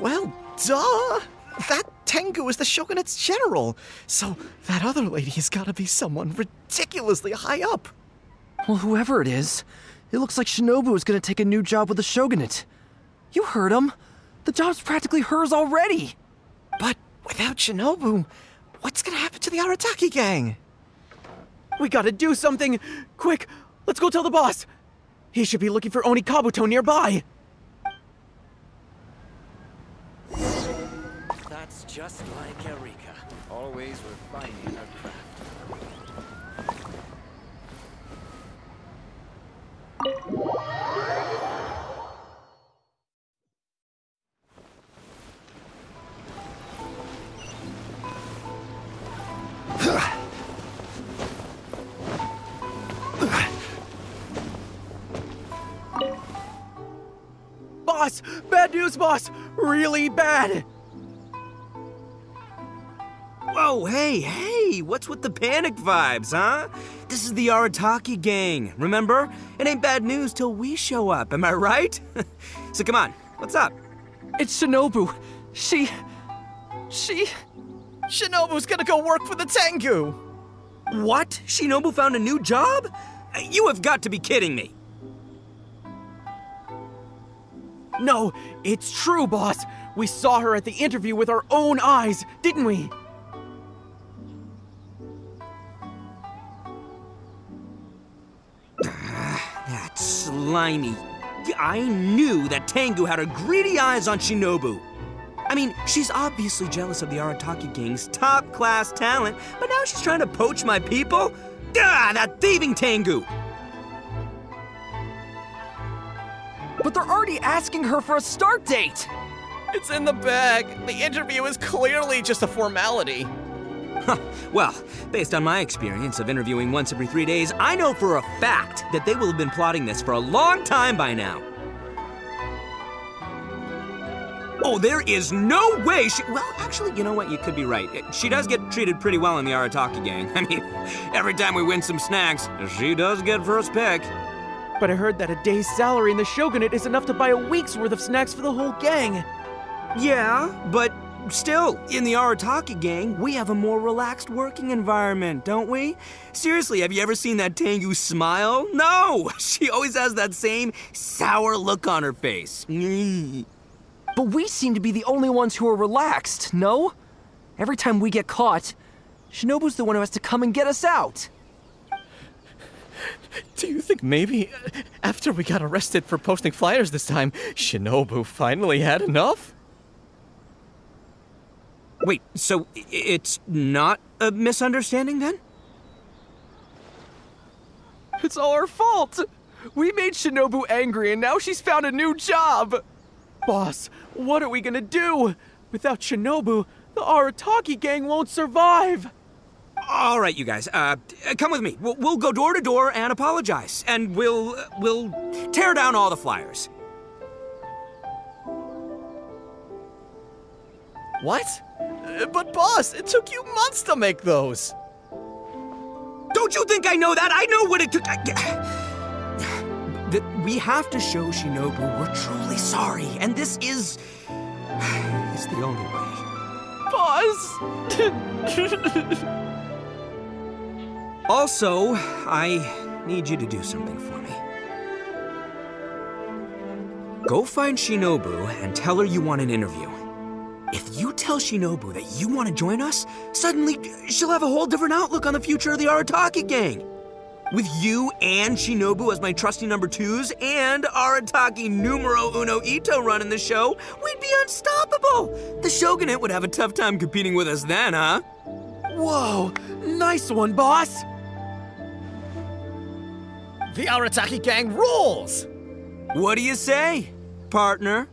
Speaker 4: Well, duh! That Tengu is the Shogunate's general, so that other lady has gotta be someone ridiculously high up.
Speaker 5: Well, whoever it is, it looks like Shinobu is gonna take a new job with the Shogunate. You heard him. The job's practically hers already.
Speaker 4: But without Shinobu, what's gonna happen to the Arataki gang?
Speaker 3: We gotta do something! Quick, let's go tell the boss! He should be looking for Oni Kabuto nearby!
Speaker 2: That's just like Erika, Always refining her craft.
Speaker 3: Boss! Bad news, boss! Really bad!
Speaker 15: Whoa, hey, hey, what's with the panic vibes, huh? This is the Arataki gang, remember? It ain't bad news till we show up, am I right? so come on, what's up?
Speaker 5: It's Shinobu. She. She.
Speaker 4: Shinobu's gonna go work for the Tengu!
Speaker 15: What? Shinobu found a new job? You have got to be kidding me.
Speaker 3: No, it's true, boss! We saw her at the interview with our own eyes, didn't we?
Speaker 15: That slimy. I knew that Tengu had her greedy eyes on Shinobu. I mean, she's obviously jealous of the Arataki gang's top class talent, but now she's trying to poach my people? Ah, that thieving Tengu!
Speaker 5: But they're already asking her for a start date!
Speaker 4: It's in the bag. The interview is clearly just a formality.
Speaker 15: Huh. Well, based on my experience of interviewing once every three days, I know for a fact that they will have been plotting this for a long time by now. Oh, there is no way she. Well, actually, you know what? You could be right. She does get treated pretty well in the Arataki gang. I mean, every time we win some snacks, she does get first pick.
Speaker 3: But I heard that a day's salary in the Shogunate is enough to buy a week's worth of snacks for the whole gang.
Speaker 15: Yeah, but still, in the Arataki gang, we have a more relaxed working environment, don't we? Seriously, have you ever seen that Tengu smile? No! She always has that same sour look on her face.
Speaker 5: But we seem to be the only ones who are relaxed, no? Every time we get caught, Shinobu's the one who has to come and get us out.
Speaker 4: Do you think maybe uh, after we got arrested for posting flyers this time, Shinobu finally had enough?
Speaker 15: Wait, so it's not a misunderstanding then?
Speaker 5: It's all our fault! We made Shinobu angry and now she's found a new job!
Speaker 3: Boss, what are we gonna do? Without Shinobu, the Arataki gang won't survive!
Speaker 15: All right, you guys, uh, come with me. We'll, we'll go door to door and apologize, and we'll we'll tear down all the flyers.
Speaker 4: What? Uh, But boss, it took you months to make those.
Speaker 15: Don't you think I know that? I know what it took. I, that we have to show Shinobu we're truly sorry, and this is is the only way.
Speaker 3: Boss!
Speaker 15: Also, I need you to do something for me. Go find Shinobu and tell her you want an interview. If you tell Shinobu that you want to join us, suddenly she'll have a whole different outlook on the future of the Arataki gang. With you and Shinobu as my trusty number twos and Arataki numero uno Itto running the show, we'd be unstoppable. The Shogunate would have a tough time competing with us then, huh?
Speaker 3: Whoa! Nice one, boss!
Speaker 4: The Arataki gang rules!
Speaker 15: What do you say, partner?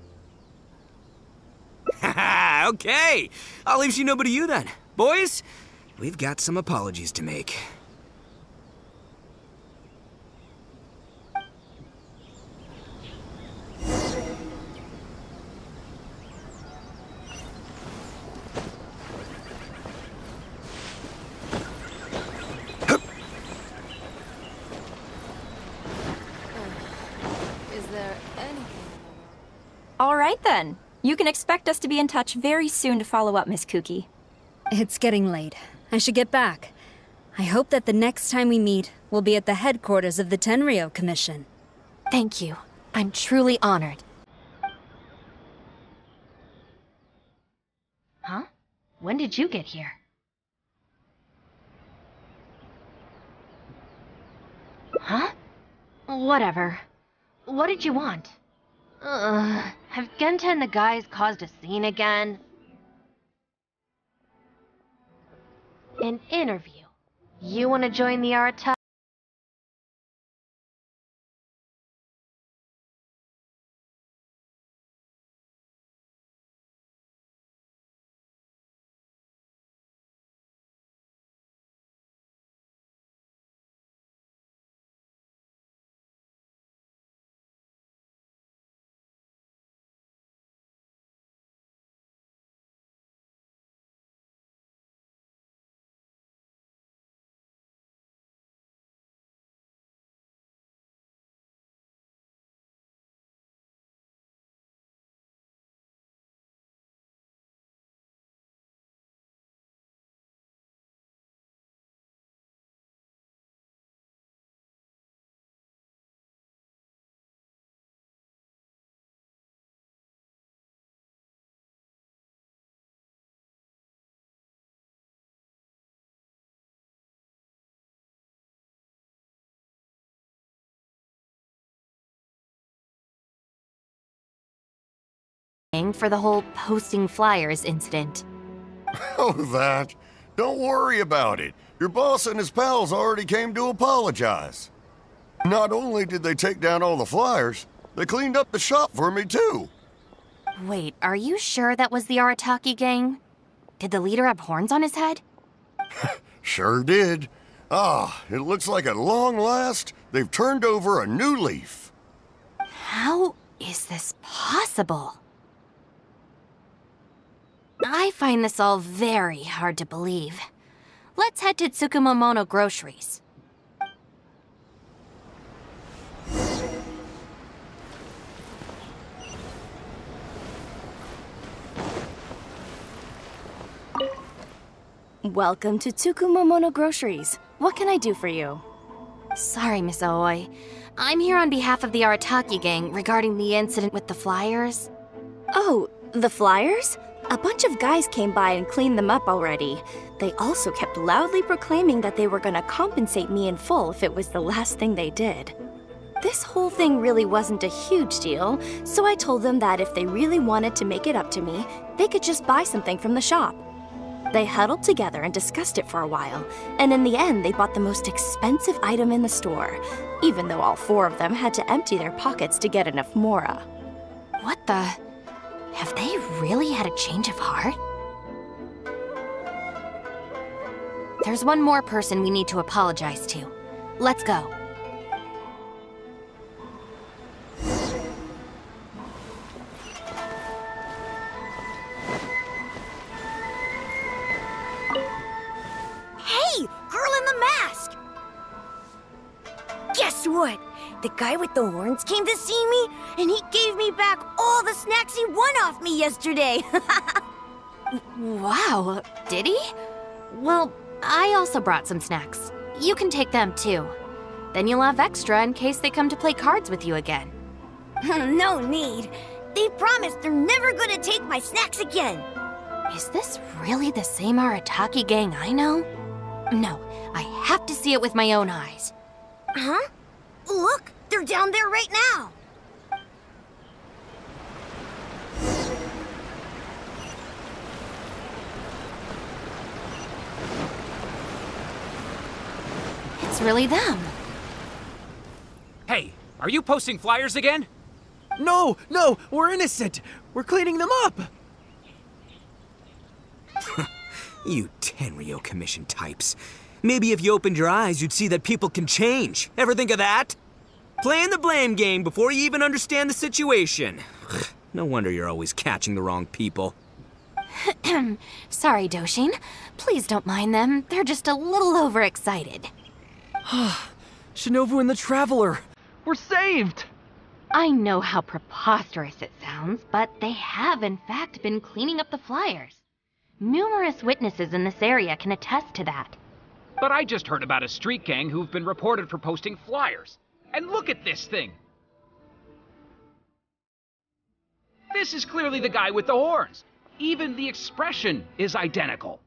Speaker 15: okay, I'll leave Shinobu to you then. Boys, we've got some apologies to make.
Speaker 16: Is there anything?
Speaker 14: All right then. You can expect us to be in touch very soon to follow up, Miss Kuki.
Speaker 12: It's getting late. I should get back. I hope that the next time we meet, we'll be at the headquarters of the Tenryo Commission.
Speaker 1: Thank you. I'm truly honored. Huh? When did you get here? Huh? Whatever. What did you want? Ugh, have Genta and the guys caused a scene again? An interview. You want to join the Arata? For the whole posting flyers incident.
Speaker 16: Oh, that? Don't worry about it. Your boss and his pals already came to apologize. Not only did they take down all the flyers, they cleaned up the shop for me too.
Speaker 1: Wait, are you sure that was the Arataki gang? Did the leader have horns on his head?
Speaker 16: Sure did. Ah, it looks like at long last, they've turned over a new leaf.
Speaker 1: How is this possible? I find this all very hard to believe. Let's head to Tsukumomono Groceries.
Speaker 17: Welcome to Tsukumomono Groceries. What can I do for you?
Speaker 1: Sorry, Miss Aoi. I'm here on behalf of the Arataki gang regarding the incident with the flyers.
Speaker 17: Oh, the flyers? A bunch of guys came by and cleaned them up already. They also kept loudly proclaiming that they were gonna compensate me in full if it was the last thing they did. This whole thing really wasn't a huge deal, so I told them that if they really wanted to make it up to me, they could just buy something from the shop. They huddled together and discussed it for a while, and in the end, they bought the most expensive item in the store, even though all four of them had to empty their pockets to get enough mora.
Speaker 1: What the? Have they really had a change of heart? There's one more person we need to apologize to. Let's go.
Speaker 18: Hey, girl in the mask! Guess what? The guy with the horns came to see me, and he gave me back all the snacks he won off me yesterday.
Speaker 1: wow, did he? Well, I also brought some snacks. You can take them too. Then you'll have extra in case they come to play cards with you again.
Speaker 18: no need. They promised they're never gonna take my snacks again.
Speaker 1: Is this really the same Arataki gang I know? No, I have to see it with my own eyes.
Speaker 18: Huh? Look, they're down there right now.
Speaker 1: It's really them.
Speaker 15: Hey, are you posting flyers again?
Speaker 3: No, no, we're innocent. We're cleaning them up.
Speaker 15: you Tenryo Commission types. Maybe if you opened your eyes, you'd see that people can change. Ever think of that? Playing the blame game before you even understand the situation. no wonder you're always catching the wrong people.
Speaker 1: Sorry, Doshin. Please don't mind them. They're just a little overexcited.
Speaker 5: Shinobu and the Traveler! We're saved!
Speaker 1: I know how preposterous it sounds, but they have in fact been cleaning up the flyers. Numerous witnesses in this area can attest to that.
Speaker 19: But I just heard about a street gang who've been reported for posting flyers. And look at this thing! This is clearly the guy with the horns. Even the expression is identical.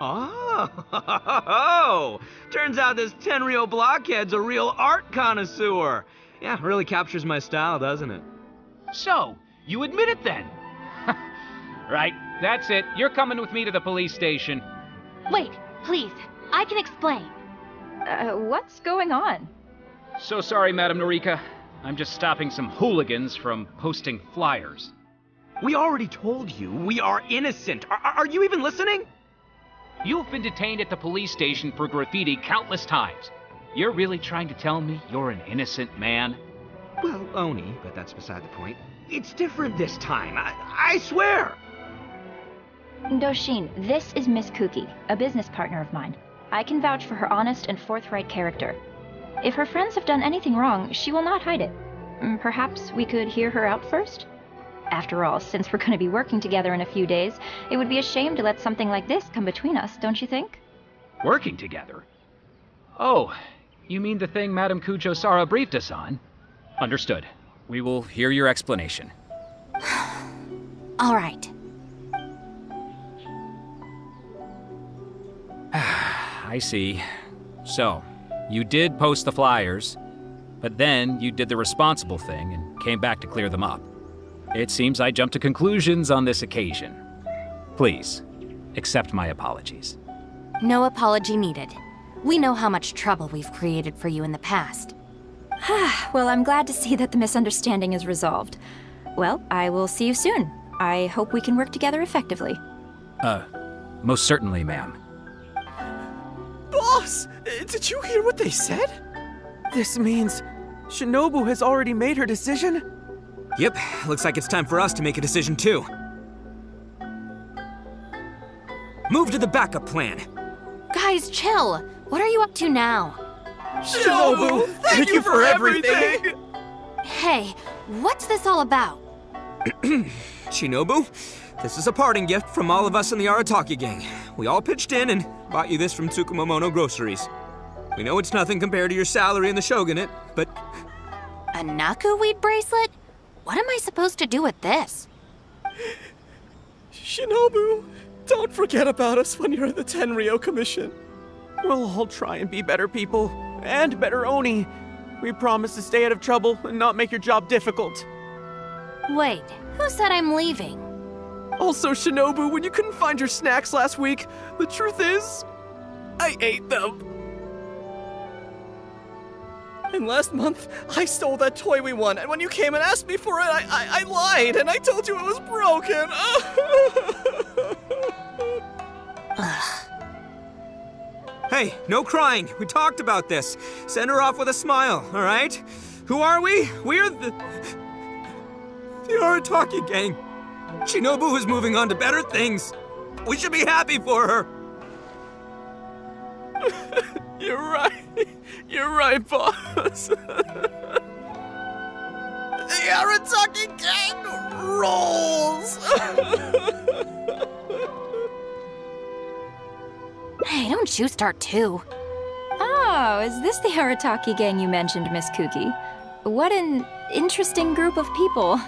Speaker 15: Oh, turns out this Tenryo blockhead's a real art connoisseur. Yeah, really captures my style, doesn't it?
Speaker 19: So, you admit it then? right, that's it. You're coming with me to the police station.
Speaker 20: Wait, please. I can explain.
Speaker 14: Uh, what's going on?
Speaker 19: So sorry, Madam Norika. I'm just stopping some hooligans from posting flyers.
Speaker 15: We already told you we are innocent. Are, are you even listening?
Speaker 19: You've been detained at the police station for graffiti countless times. You're really trying to tell me you're an innocent man?
Speaker 15: Well, Oni, but that's beside the point. It's different this time. I, I swear.
Speaker 14: Doshin, this is Miss Kuki, a business partner of mine. I can vouch for her honest and forthright character. If her friends have done anything wrong, she will not hide it. Mm, Perhaps we could hear her out first? After all, since we're going to be working together in a few days, it would be a shame to let something like this come between us, don't you think?
Speaker 19: Working together? Oh, you mean the thing Madame Kujo Sara briefed us on? Understood. We will hear your explanation.
Speaker 1: All right.
Speaker 19: I see. So, you did post the flyers, but then you did the responsible thing and came back to clear them up. It seems I jumped to conclusions on this occasion. Please, accept my apologies.
Speaker 1: No apology needed. We know how much trouble we've created for you in the past.
Speaker 14: well, I'm glad to see that the misunderstanding is resolved. Well, I will see you soon. I hope we can work together effectively.
Speaker 19: Uh, most certainly, ma'am.
Speaker 3: Boss! Did you hear what they said? This means Shinobu has already made her decision?
Speaker 15: Yep, looks like it's time for us to make a decision too. Move to the backup plan.
Speaker 1: Guys, chill. What are you up to now?
Speaker 3: Shinobu, thank you for everything!
Speaker 1: Hey, what's this all about?
Speaker 15: Shinobu, this is a parting gift from all of us in the Arataki gang. We all pitched in and bought you this from Tsukumomono Groceries. We know it's nothing compared to your salary in the shogunate, but
Speaker 1: A Naku weed bracelet? What am I supposed to do with this?
Speaker 4: Shinobu, don't forget about us when you're at the Tenryo Commission.
Speaker 3: We'll all try and be better people, and better Oni. We promise to stay out of trouble and not make your job difficult.
Speaker 1: Wait, who said I'm leaving?
Speaker 3: Also, Shinobu, when you couldn't find your snacks last week, the truth is, I ate them.
Speaker 4: And last month, I stole that toy we won, and when you came and asked me for it, I, I, I lied, and I told you it was broken.
Speaker 15: hey, no crying. We talked about this. Send her off with a smile, all right? Who are we? We're the. The Arataki gang. Shinobu is moving on to better things. We should be happy for her.
Speaker 3: You're right. You're right, boss.
Speaker 4: the Arataki gang rolls!
Speaker 1: Hey, don't you start too.
Speaker 14: Oh, is this the Arataki gang you mentioned, Miss Kuki? What an interesting group of people.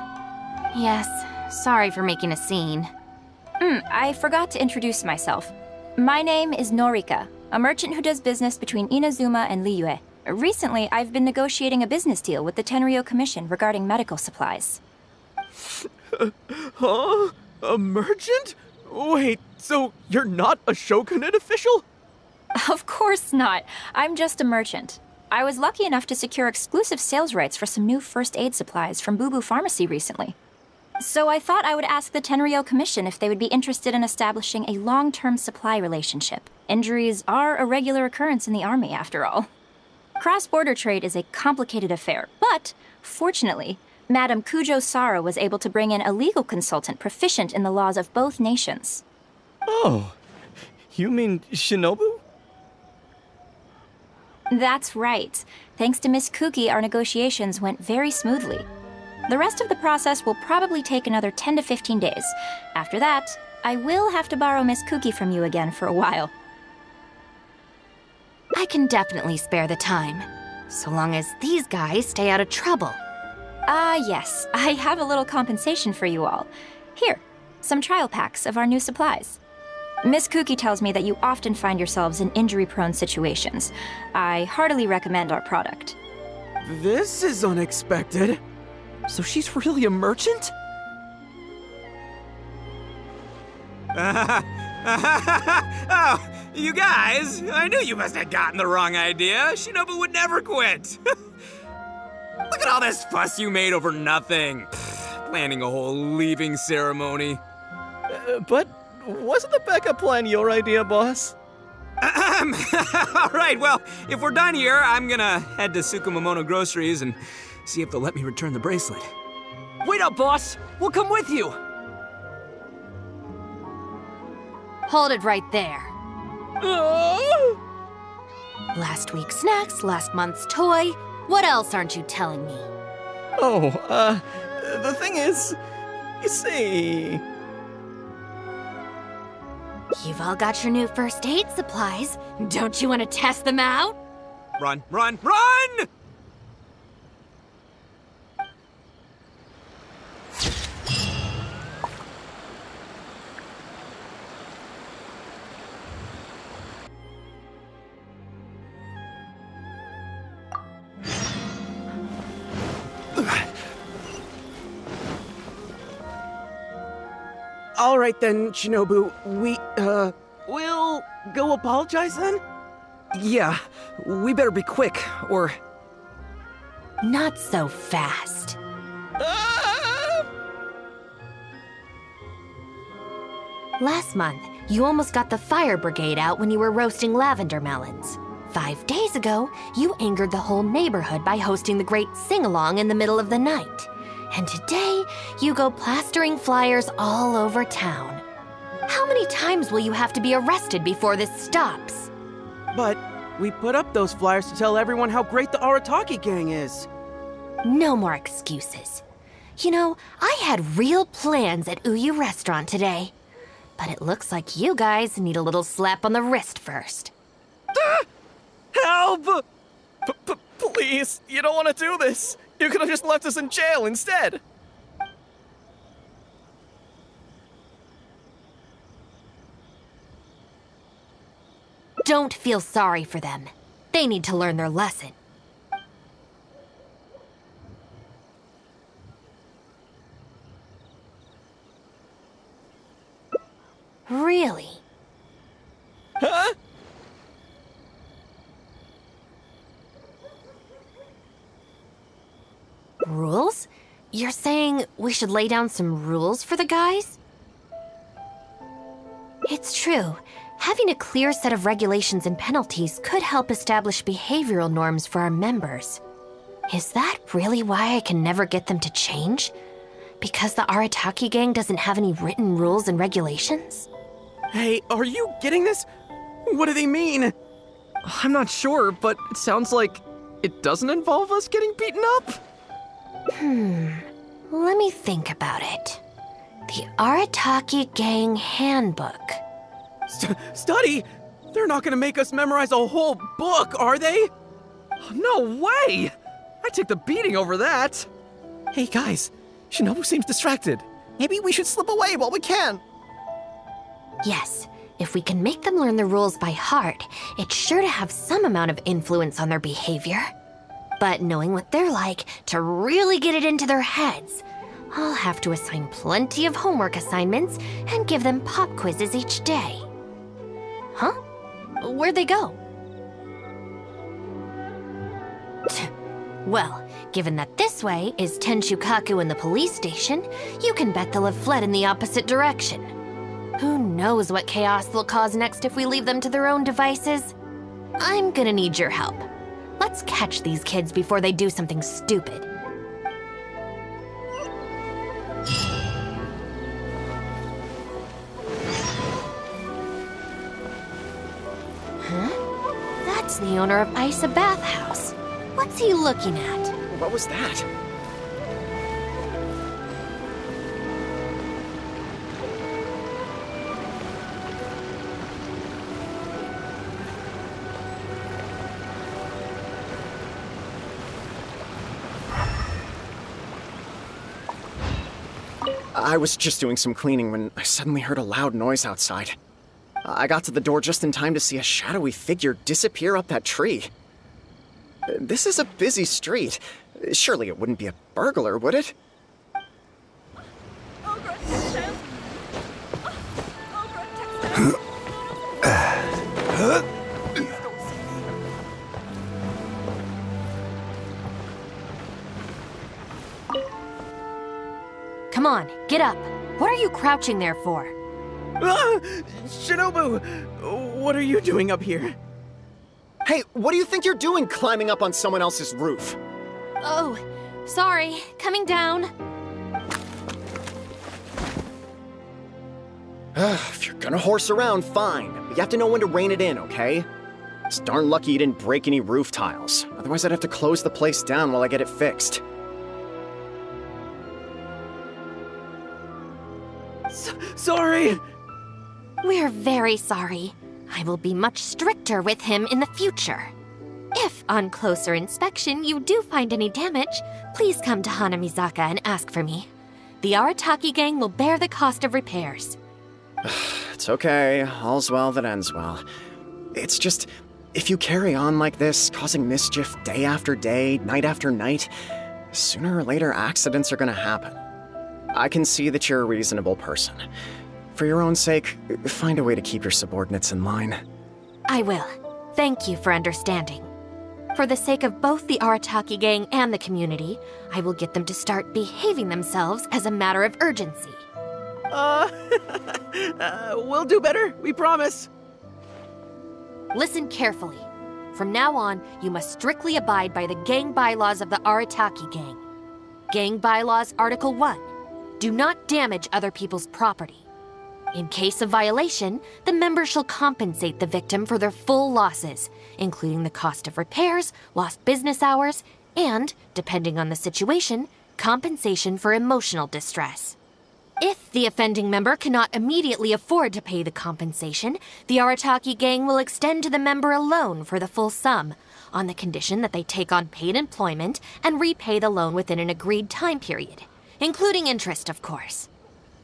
Speaker 1: Yes, sorry for making a scene.
Speaker 14: Hmm, I forgot to introduce myself. My name is Norika, a merchant who does business between Inazuma and Liyue. Recently, I've been negotiating a business deal with the Tenryo Commission regarding medical supplies.
Speaker 3: huh? A merchant? Wait, so you're not a shogunate official?
Speaker 14: Of course not. I'm just a merchant. I was lucky enough to secure exclusive sales rights for some new first aid supplies from Bubu Pharmacy recently. So I thought I would ask the Tenryo Commission if they would be interested in establishing a long-term supply relationship. Injuries are a regular occurrence in the army, after all. Cross-border trade is a complicated affair, but fortunately, Madam Kujo Sara was able to bring in a legal consultant proficient in the laws of both nations.
Speaker 4: Oh, you mean Shinobu?
Speaker 14: That's right. Thanks to Miss Kuki, our negotiations went very smoothly. The rest of the process will probably take another 10 to 15 days. After that, I will have to borrow Miss Kuki from you again for a while.
Speaker 1: I can definitely spare the time. So long as these guys stay out of trouble.
Speaker 14: Ah, yes. I have a little compensation for you all. Here, some trial packs of our new supplies. Miss Kuki tells me that you often find yourselves in injury prone situations. I heartily recommend our product.
Speaker 3: This is unexpected.
Speaker 5: So she's really a merchant?
Speaker 15: oh, you guys, I knew you must have gotten the wrong idea. Shinobu would never quit. Look at all this fuss you made over nothing. Planning a whole leaving ceremony.
Speaker 4: Uh, but wasn't the backup plan your idea, boss?
Speaker 15: all right, well, if we're done here, I'm gonna head to Tsukumomono Groceries and see if they'll let me return the bracelet.
Speaker 5: Wait up, boss! We'll come with you!
Speaker 1: Hold it right there. Last week's snacks, last month's toy. What else aren't you telling me?
Speaker 4: Oh, uh, the thing is, you see.
Speaker 1: You've all got your new first aid supplies. Don't you want to test them out?
Speaker 15: Run, run, run!
Speaker 3: All right then, Shinobu. We, uh, we'll go apologize then?
Speaker 5: Yeah, we better be quick, or.
Speaker 1: Not so fast. Last month, you almost got the fire brigade out when you were roasting lavender melons. Five days ago, you angered the whole neighborhood by hosting the great sing along in the middle of the night. And today, you go plastering flyers all over town. How many times will you have to be arrested before this stops?
Speaker 3: But we put up those flyers to tell everyone how great the Arataki gang is.
Speaker 1: No more excuses. You know, I had real plans at Uyuu Restaurant today. But it looks like you guys need a little slap on the wrist first. Ah!
Speaker 4: Help! P -p please, you don't want to do this. You could have just left us in jail instead.
Speaker 1: Don't feel sorry for them. They need to learn their lesson. Really?
Speaker 4: Huh?
Speaker 1: Rules? You're saying we should lay down some rules for the guys? It's true. Having a clear set of regulations and penalties could help establish behavioral norms for our members. Is that really why I can never get them to change? Because the Arataki gang doesn't have any written rules and regulations?
Speaker 3: Hey, are you getting this? What do they mean?
Speaker 5: I'm not sure, but it sounds like it doesn't involve us getting beaten up.
Speaker 1: Hmm. Let me think about it. The Arataki Gang Handbook.
Speaker 3: St study? They're not gonna make us memorize a whole book, are they?
Speaker 5: No way! I take the beating over that.
Speaker 4: Hey guys, Shinobu seems distracted. Maybe we should slip away while we can.
Speaker 1: Yes, if we can make them learn the rules by heart, it's sure to have some amount of influence on their behavior. But knowing what they're like, to really get it into their heads, I'll have to assign plenty of homework assignments and give them pop quizzes each day. Huh? Where'd they go? Well, given that this way is Tenshukaku and the police station, you can bet they'll have fled in the opposite direction. Who knows what chaos they'll cause next if we leave them to their own devices? I'm gonna need your help. Let's catch these kids before they do something stupid. Huh? That's the owner of Isa Bathhouse. What's he looking at?
Speaker 5: What was that?
Speaker 21: I was just doing some cleaning when I suddenly heard a loud noise outside. I got to the door just in time to see a shadowy figure disappear up that tree. This is a busy street. Surely it wouldn't be a burglar, would it?
Speaker 1: Come on, get up. What are you crouching there for?
Speaker 3: Ah! Shinobu! What are you doing up here?
Speaker 21: Hey, what do you think you're doing climbing up on someone else's roof?
Speaker 1: Oh, sorry. Coming down.
Speaker 21: if you're gonna horse around, fine. But you have to know when to rein it in, okay? It's darn lucky you didn't break any roof tiles. Otherwise, I'd have to close the place down while I get it fixed.
Speaker 3: Sorry!
Speaker 1: We're very sorry. I will be much stricter with him in the future. If, on closer inspection, you do find any damage, please come to Hanamizaka and ask for me. The Arataki gang will bear the cost of repairs.
Speaker 21: It's okay. All's well that ends well. It's just, if you carry on like this, causing mischief day after day, night after night, sooner or later accidents are gonna happen. I can see that you're a reasonable person. For your own sake, find a way to keep your subordinates in line.
Speaker 1: I will. Thank you for understanding. For the sake of both the Arataki gang and the community, I will get them to start behaving themselves as a matter of urgency.
Speaker 3: Uh, uh we'll do better, we promise.
Speaker 1: Listen carefully. From now on, you must strictly abide by the gang bylaws of the Arataki gang. Gang bylaws Article 1 Do not damage other people's property. In case of violation, the member shall compensate the victim for their full losses, including the cost of repairs, lost business hours, and, depending on the situation, compensation for emotional distress. If the offending member cannot immediately afford to pay the compensation, the Arataki gang will extend to the member a loan for the full sum, on the condition that they take on paid employment and repay the loan within an agreed time period, including interest, of course.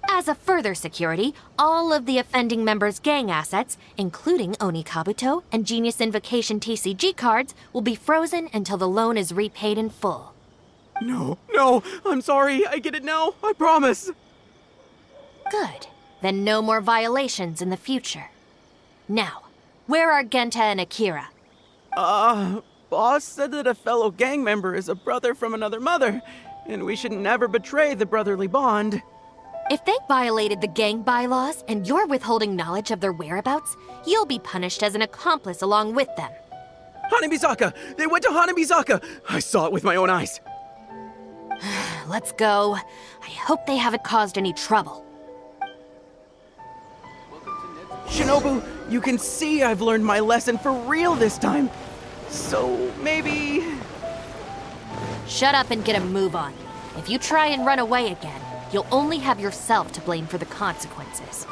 Speaker 1: As a further security, all of the offending members' gang assets, including Oni Kabuto and Genius Invocation TCG cards, will be frozen until the loan is repaid in full.
Speaker 3: No, no, I'm sorry. I get it now. I promise.
Speaker 1: Good. Then no more violations in the future. Now, where are Genta and Akira?
Speaker 3: Uh, boss said that a fellow gang member is a brother from another mother, and we should never betray the brotherly bond.
Speaker 1: If they violated the gang bylaws and you're withholding knowledge of their whereabouts, you'll be punished as an accomplice along with them.
Speaker 3: Hanamizaka! They went to Hanamizaka! I saw it with my own eyes.
Speaker 1: Let's go. I hope they haven't caused any trouble.
Speaker 3: Shinobu, you can see I've learned my lesson for real this time. So maybe.
Speaker 1: Shut up and get a move on. If you try and run away again, You'll only have yourself to blame for the consequences.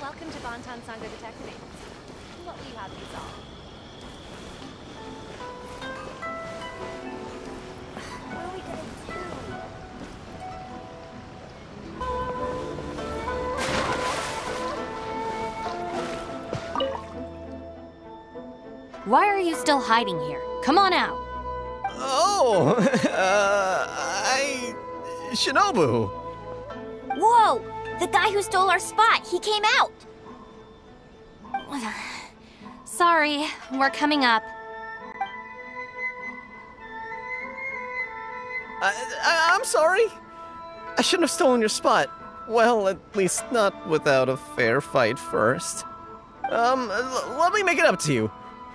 Speaker 22: Welcome to Bantan Sango Detective Agency. What will you have these all?
Speaker 1: Why are you still hiding here? Come on out.
Speaker 4: Oh, uh, I. Shinobu.
Speaker 18: Whoa! The guy who stole our spot, he came out!
Speaker 1: Sorry, we're coming up.
Speaker 4: I, I, I'm sorry. I shouldn't have stolen your spot. Well, at least not without a fair fight first. Um, let me make it up to you.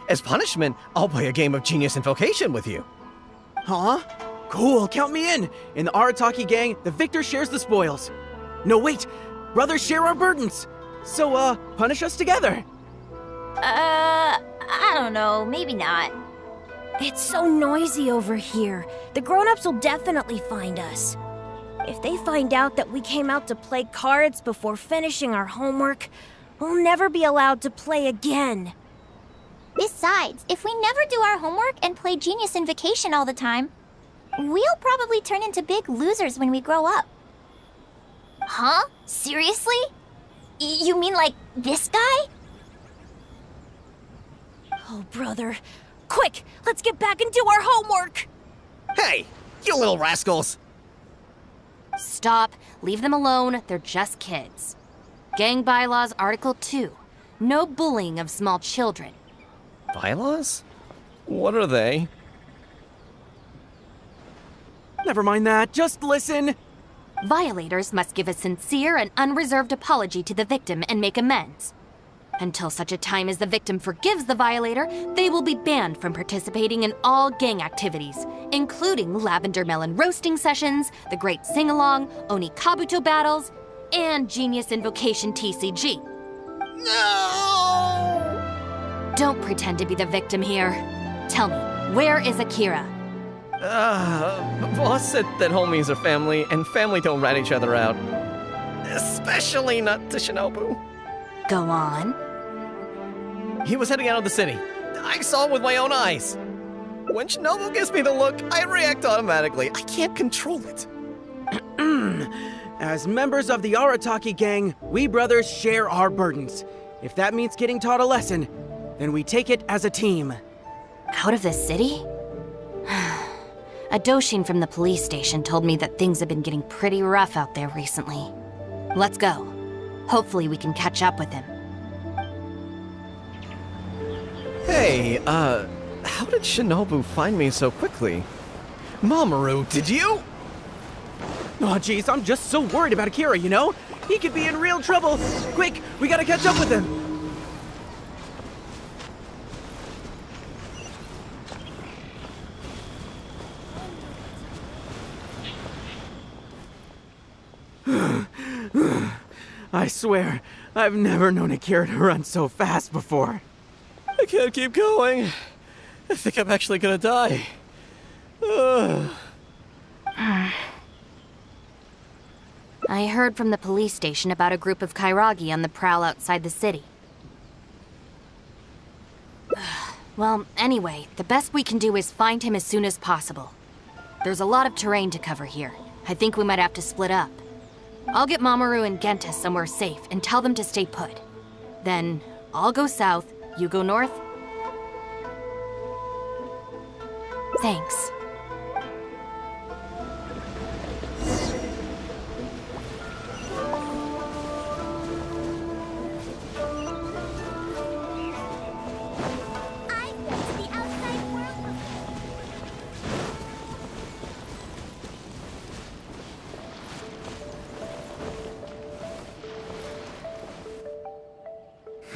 Speaker 4: As punishment, I'll play a game of Genius Invocation with you.
Speaker 3: Huh? Cool, count me in. In the Arataki gang, the victor shares the spoils. No, wait. Brothers share our burdens. So, uh, punish us together.
Speaker 18: Uh, I don't know. Maybe not. It's so noisy over here. The grown-ups will definitely find us.
Speaker 10: If they find out that we came out to play cards before finishing our homework, we'll never be allowed to play again.
Speaker 23: Besides, if we never do our homework and play Genius Invocation all the time, we'll probably turn into big losers when we grow up. Huh? Seriously? Y- you mean like this guy?
Speaker 10: Oh, brother. Quick, let's get back and do our homework!
Speaker 4: Hey, you little rascals!
Speaker 1: Stop. Leave them alone. They're just kids. Gang Bylaws Article 2. No bullying of small children.
Speaker 4: Bylaws? What are they?
Speaker 3: Never mind that, just listen.
Speaker 1: Violators must give a sincere and unreserved apology to the victim and make amends. Until such a time as the victim forgives the violator, they will be banned from participating in all gang activities, including lavender melon roasting sessions, the Great Sing Along, Oni Kabuto battles, and Genius Invocation TCG. No! Don't pretend to be the victim here. Tell me, where is Akira?
Speaker 4: Uh, boss said that homies are family, and family don't rat each other out. Especially not to Shinobu.
Speaker 1: Go on.
Speaker 4: He was heading out of the city. I saw it with my own eyes. When Shinobu gives me the look, I react automatically. I can't control it.
Speaker 3: As members of the Arataki gang, we brothers share our burdens. If that means getting taught a lesson, then we take it as a team.
Speaker 1: Out of the city? a Doshin from the police station told me that things have been getting pretty rough out there recently. Let's go. Hopefully we can catch up with him.
Speaker 4: Hey, uh, how did Shinobu find me so quickly? Mamoru, did you?
Speaker 3: Oh, jeez, I'm just so worried about Akira, you know? He could be in real trouble. Quick, we gotta catch up with him. I swear, I've never known Akira to run so fast before.
Speaker 4: I can't keep going. I think I'm actually gonna die. Ugh.
Speaker 1: I heard from the police station about a group of Kairagi on the prowl outside the city. well, anyway, the best we can do is find him as soon as possible. There's a lot of terrain to cover here. I think we might have to split up. I'll get Mamoru and Genta somewhere safe and tell them to stay put. Then, I'll go south, you go north? Thanks.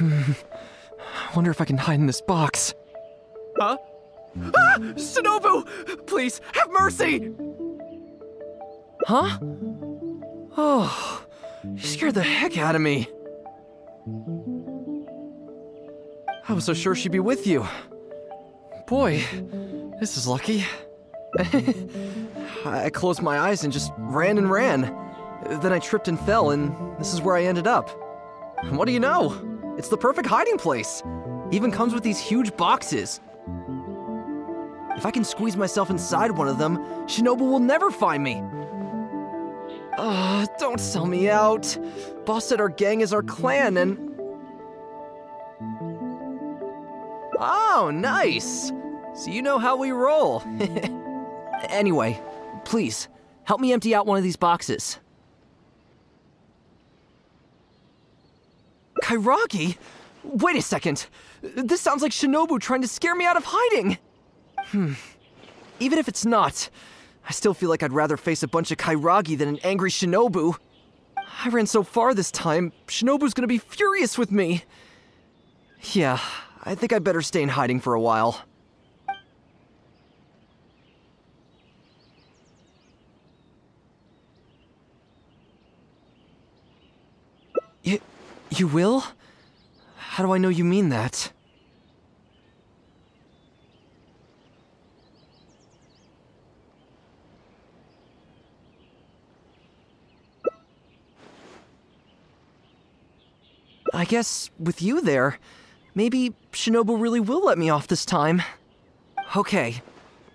Speaker 5: I wonder if I can hide in this box.
Speaker 3: Huh? Ah! Shinobu! Please, have mercy!
Speaker 5: Huh? Oh, you scared the heck out of me. I was so sure she'd be with you. Boy, this is lucky. I closed my eyes and just ran and ran. Then I tripped and fell, and this is where I ended up. And what do you know? It's the perfect hiding place. Even comes with these huge boxes. If I can squeeze myself inside one of them, Shinobu will never find me. Ugh, don't sell me out. Boss said our gang is our clan and. Oh, nice! So you know how we roll. anyway, please, help me empty out one of these boxes. Kairagi? Wait a second. This sounds like Shinobu trying to scare me out of hiding. Hmm. Even if it's not, I still feel like I'd rather face a bunch of Kairagi than an angry Shinobu. I ran so far this time, Shinobu's gonna be furious with me. Yeah, I think I'd better stay in hiding for a while. You will? How do I know you mean that? I guess, with you there, maybe Shinobu really will let me off this time. Okay,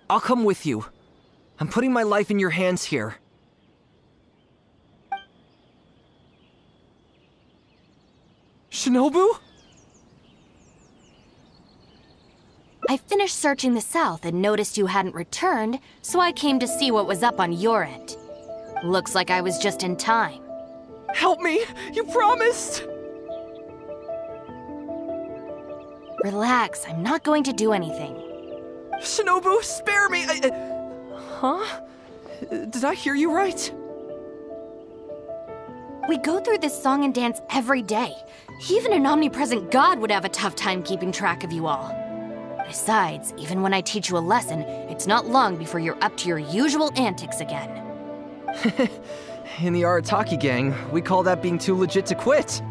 Speaker 5: I'll come with you. I'm putting my life in your hands here. Shinobu?
Speaker 1: I finished searching the south and noticed you hadn't returned, so I came to see what was up on your end. Looks like I was just in time.
Speaker 5: Help me! You promised!
Speaker 1: Relax, I'm not going to do anything.
Speaker 5: Shinobu, spare me! I, I- huh? Did I hear you right?
Speaker 1: We go through this song and dance every day. Even an omnipresent god would have a tough time keeping track of you all. Besides, even when I teach you a lesson, it's not long before you're up to your usual antics again.
Speaker 5: In the Arataki gang, we call that being too legit to quit.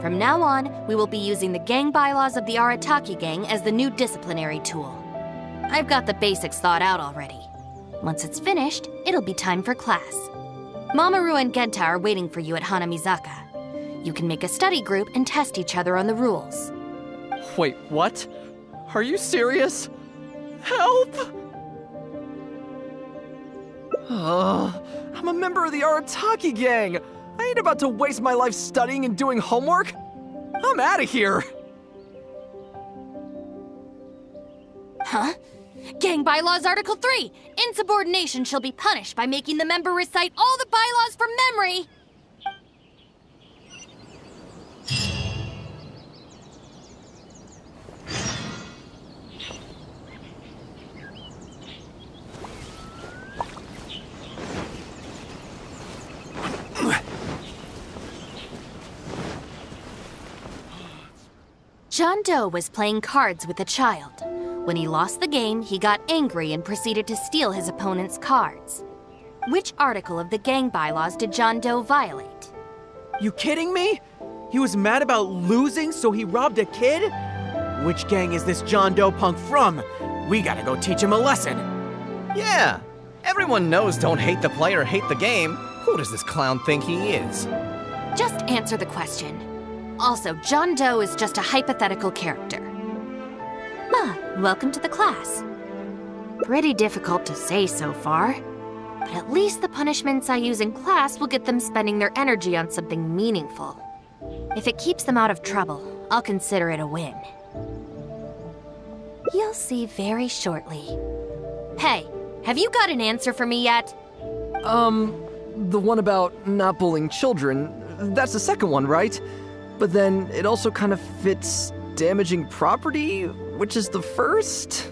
Speaker 1: From now on, we will be using the gang bylaws of the Arataki gang as the new disciplinary tool. I've got the basics thought out already. Once it's finished, it'll be time for class. Mamoru and Genta are waiting for you at Hanamizaka. You can make a study group and test each other on the rules.
Speaker 5: Wait, what? Are you serious? Help! Ugh, I'm a member of the Arataki gang. I ain't about to waste my life studying and doing homework. I'm out of here.
Speaker 1: Huh? Gang Bylaws Article 3 Insubordination shall be punished by making the member recite all the bylaws from memory. John Doe was playing cards with a child. When he lost the game, he got angry and proceeded to steal his opponent's cards. Which article of the gang bylaws did John Doe violate?
Speaker 3: You kidding me? He was mad about losing, so he robbed a kid? Which gang is this John Doe punk from? We gotta go teach him a lesson.
Speaker 4: Yeah, everyone knows don't hate the player, hate the game. Who does this clown think he is?
Speaker 1: Just answer the question. Also, John Doe is just a hypothetical character. Ah, welcome to the class. Pretty difficult to say so far. But at least the punishments I use in class will get them spending their energy on something meaningful. If it keeps them out of trouble, I'll consider it a win. You'll see very shortly. Hey, have you got an answer for me yet?
Speaker 5: Um, the one about not bullying children, that's the second one, right? But then it also kind of fits damaging property, which is the first?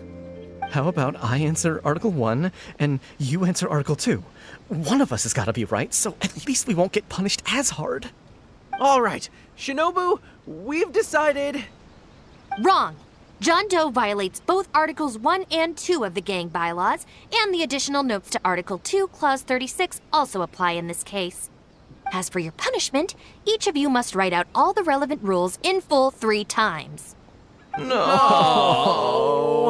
Speaker 4: How about I answer Article 1 and you answer Article 2? One of us has got to be right, so at least we won't get punished as hard.
Speaker 3: All right, Shinobu, we've decided.
Speaker 1: Wrong. John Doe violates both Articles 1 and 2 of the gang bylaws, and the additional notes to Article 2, Clause 36 also apply in this case. As for your punishment, each of you must write out all the relevant rules in full three times.
Speaker 3: No.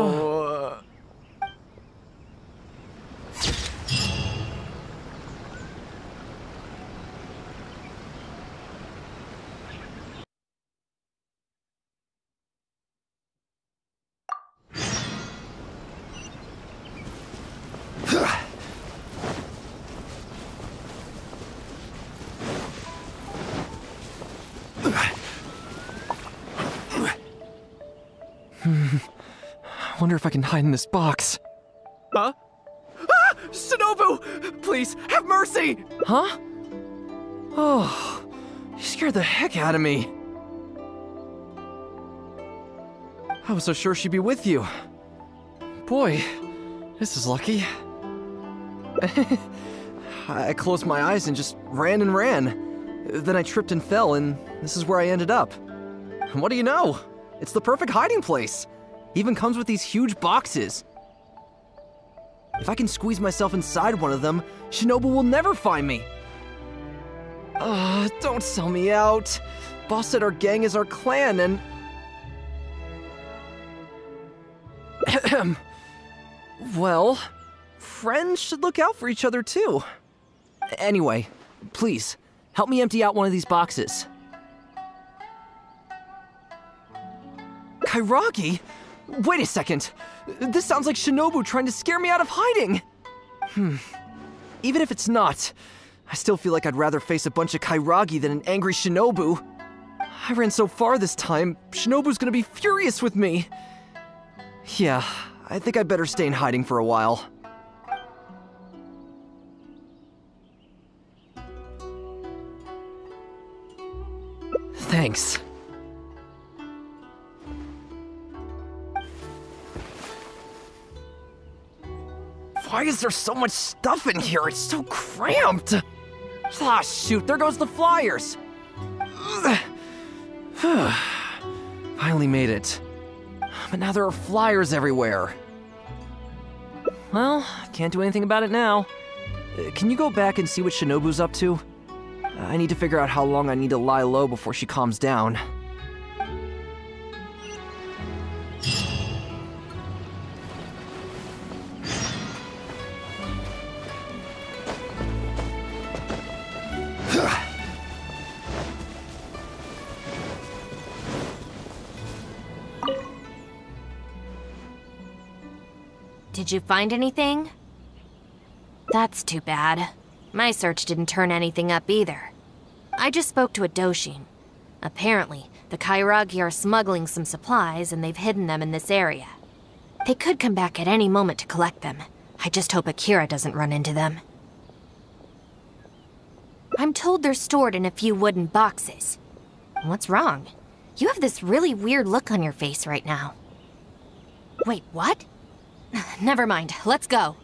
Speaker 5: I wonder if I can hide in this box.
Speaker 3: Huh? Ah! Shinobu! Please, have mercy!
Speaker 5: Huh? Oh, you scared the heck out of me. I was so sure she'd be with you. Boy, this is lucky. I closed my eyes and just ran and ran. Then I tripped and fell, and this is where I ended up. And what do you know? It's the perfect hiding place. Even comes with these huge boxes. If I can squeeze myself inside one of them, Shinobu will never find me. Ugh, don't sell me out. Boss said our gang is our clan and. Well, friends should look out for each other too. Anyway, please, help me empty out one of these boxes. Kairagi? Wait a second. This sounds like Shinobu trying to scare me out of hiding. Hmm. Even if it's not, I still feel like I'd rather face a bunch of Kairagi than an angry Shinobu. I ran so far this time, Shinobu's gonna be furious with me. Yeah, I think I'd better stay in hiding for a while. Thanks. Why is there so much stuff in here? It's so cramped! Ah, shoot, there goes the flyers! Finally made it. But now there are flyers everywhere. Well, can't do anything about it now. Uh, Can you go back and see what Shinobu's up to? I need to figure out how long I need to lie low before she calms down.
Speaker 1: Did you find anything? That's too bad. My search didn't turn anything up either. I just spoke to a Doshin. Apparently, the Kairagi are smuggling some supplies and they've hidden them in this area. They could come back at any moment to collect them. I just hope Akira doesn't run into them. I'm told they're stored in a few wooden boxes. What's wrong? You have this really weird look on your face right now. Wait, what? Never mind, let's go.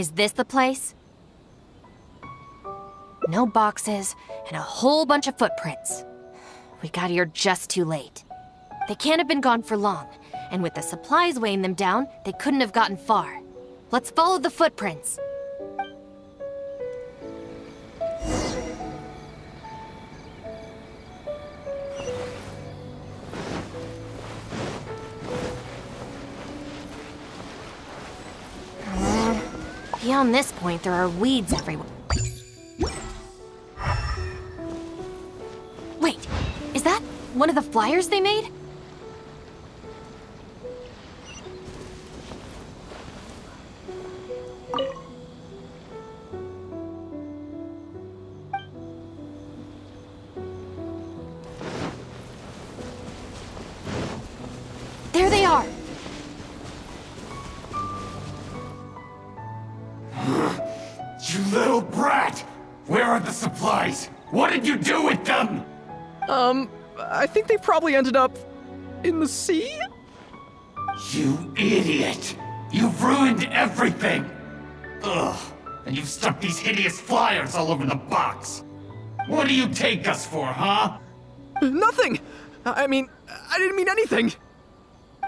Speaker 1: Is this the place? No boxes, and a whole bunch of footprints. We got here just too late. They can't have been gone for long, and with the supplies weighing them down, they couldn't have gotten far. Let's follow the footprints. Beyond this point, there are weeds everywhere. Wait, is that one of the flyers they made?
Speaker 5: Probably ended up in the sea?
Speaker 24: You idiot! You've ruined everything! Ugh, and you've stuck these hideous flyers all over the box. What do you take us for, huh?
Speaker 5: Nothing! I mean, I didn't mean anything.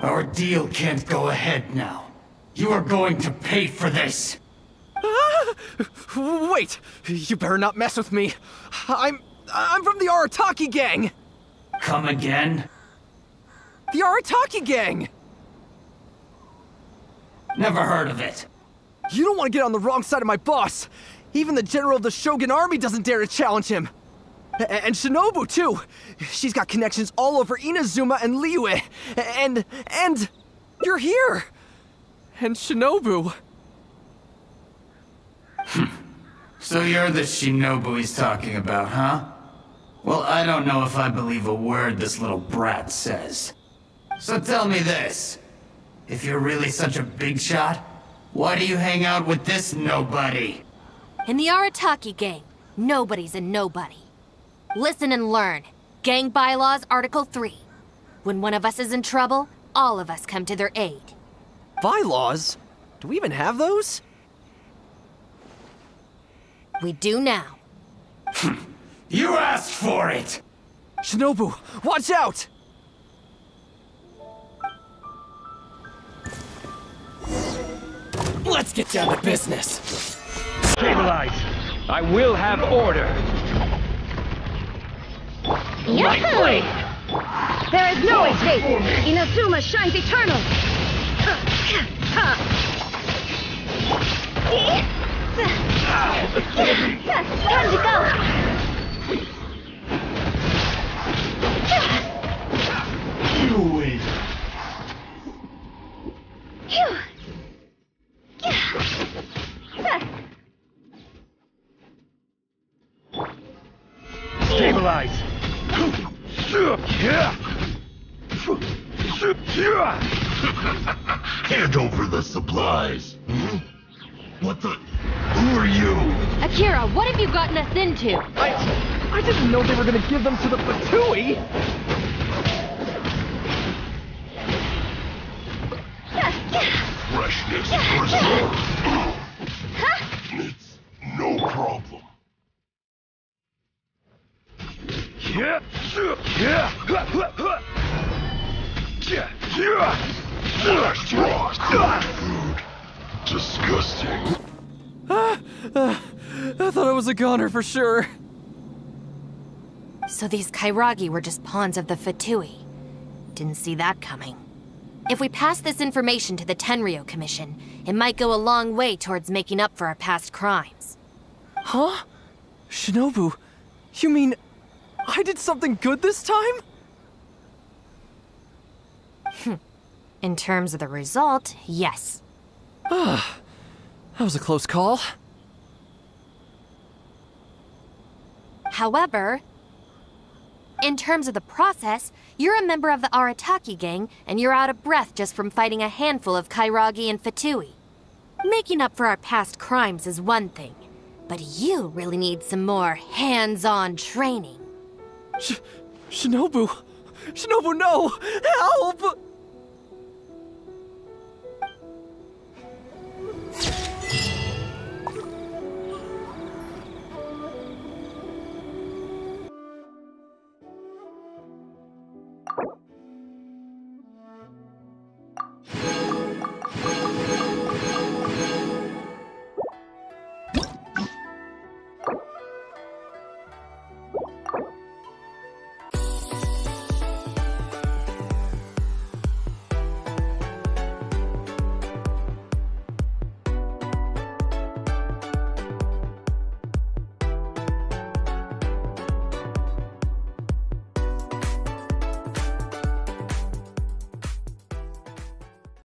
Speaker 24: Our deal can't go ahead now. You are going to pay for this.
Speaker 5: Ah! Wait, you better not mess with me. I'm I'm from the Arataki gang.
Speaker 24: Come again?
Speaker 5: The Arataki gang.
Speaker 24: Never heard of it.
Speaker 5: You don't want to get on the wrong side of my boss. Even the general of the Shogun army doesn't dare to challenge him. A- and Shinobu too. She's got connections all over Inazuma and Liyue. And and you're here. And Shinobu. Hmm.
Speaker 24: So you're the Shinobu he's talking about, huh? Well, I don't know if I believe a word this little brat says. So tell me this. If you're really such a big shot, why do you hang out with this nobody?
Speaker 1: In the Arataki gang, nobody's a nobody. Listen and learn. Gang Bylaws Article 3. When one of us is in trouble, all of us come to their aid.
Speaker 5: Bylaws? Do we even have those?
Speaker 1: We do now.
Speaker 24: You asked for it!
Speaker 5: Shinobu, watch out!
Speaker 25: Let's get down to business.
Speaker 26: Stabilize. I will have order.
Speaker 25: Lightly.
Speaker 27: There is no escape! Inazuma shines eternal!
Speaker 5: Were gonna give them to the Fatui!
Speaker 28: Freshness first. It's no problem. Flesh raw cooked food. Disgusting.
Speaker 5: Ah, ah, I thought I was a goner for sure.
Speaker 1: So these Kairagi were just pawns of the Fatui. Didn't see that coming. If we pass this information to the Tenryo Commission, it might go a long way towards making up for our past crimes.
Speaker 5: Huh? Shinobu, you mean I did something good this time?
Speaker 1: Hmm. In terms of the result, yes.
Speaker 5: Ah, that was a close call.
Speaker 1: However, in terms of the process, you're a member of the Arataki gang, and you're out of breath just from fighting a handful of Kairagi and Fatui. Making up for our past crimes is one thing, but you really need some more hands-on training.
Speaker 5: Sh Shinobu! Shinobu, no! Help!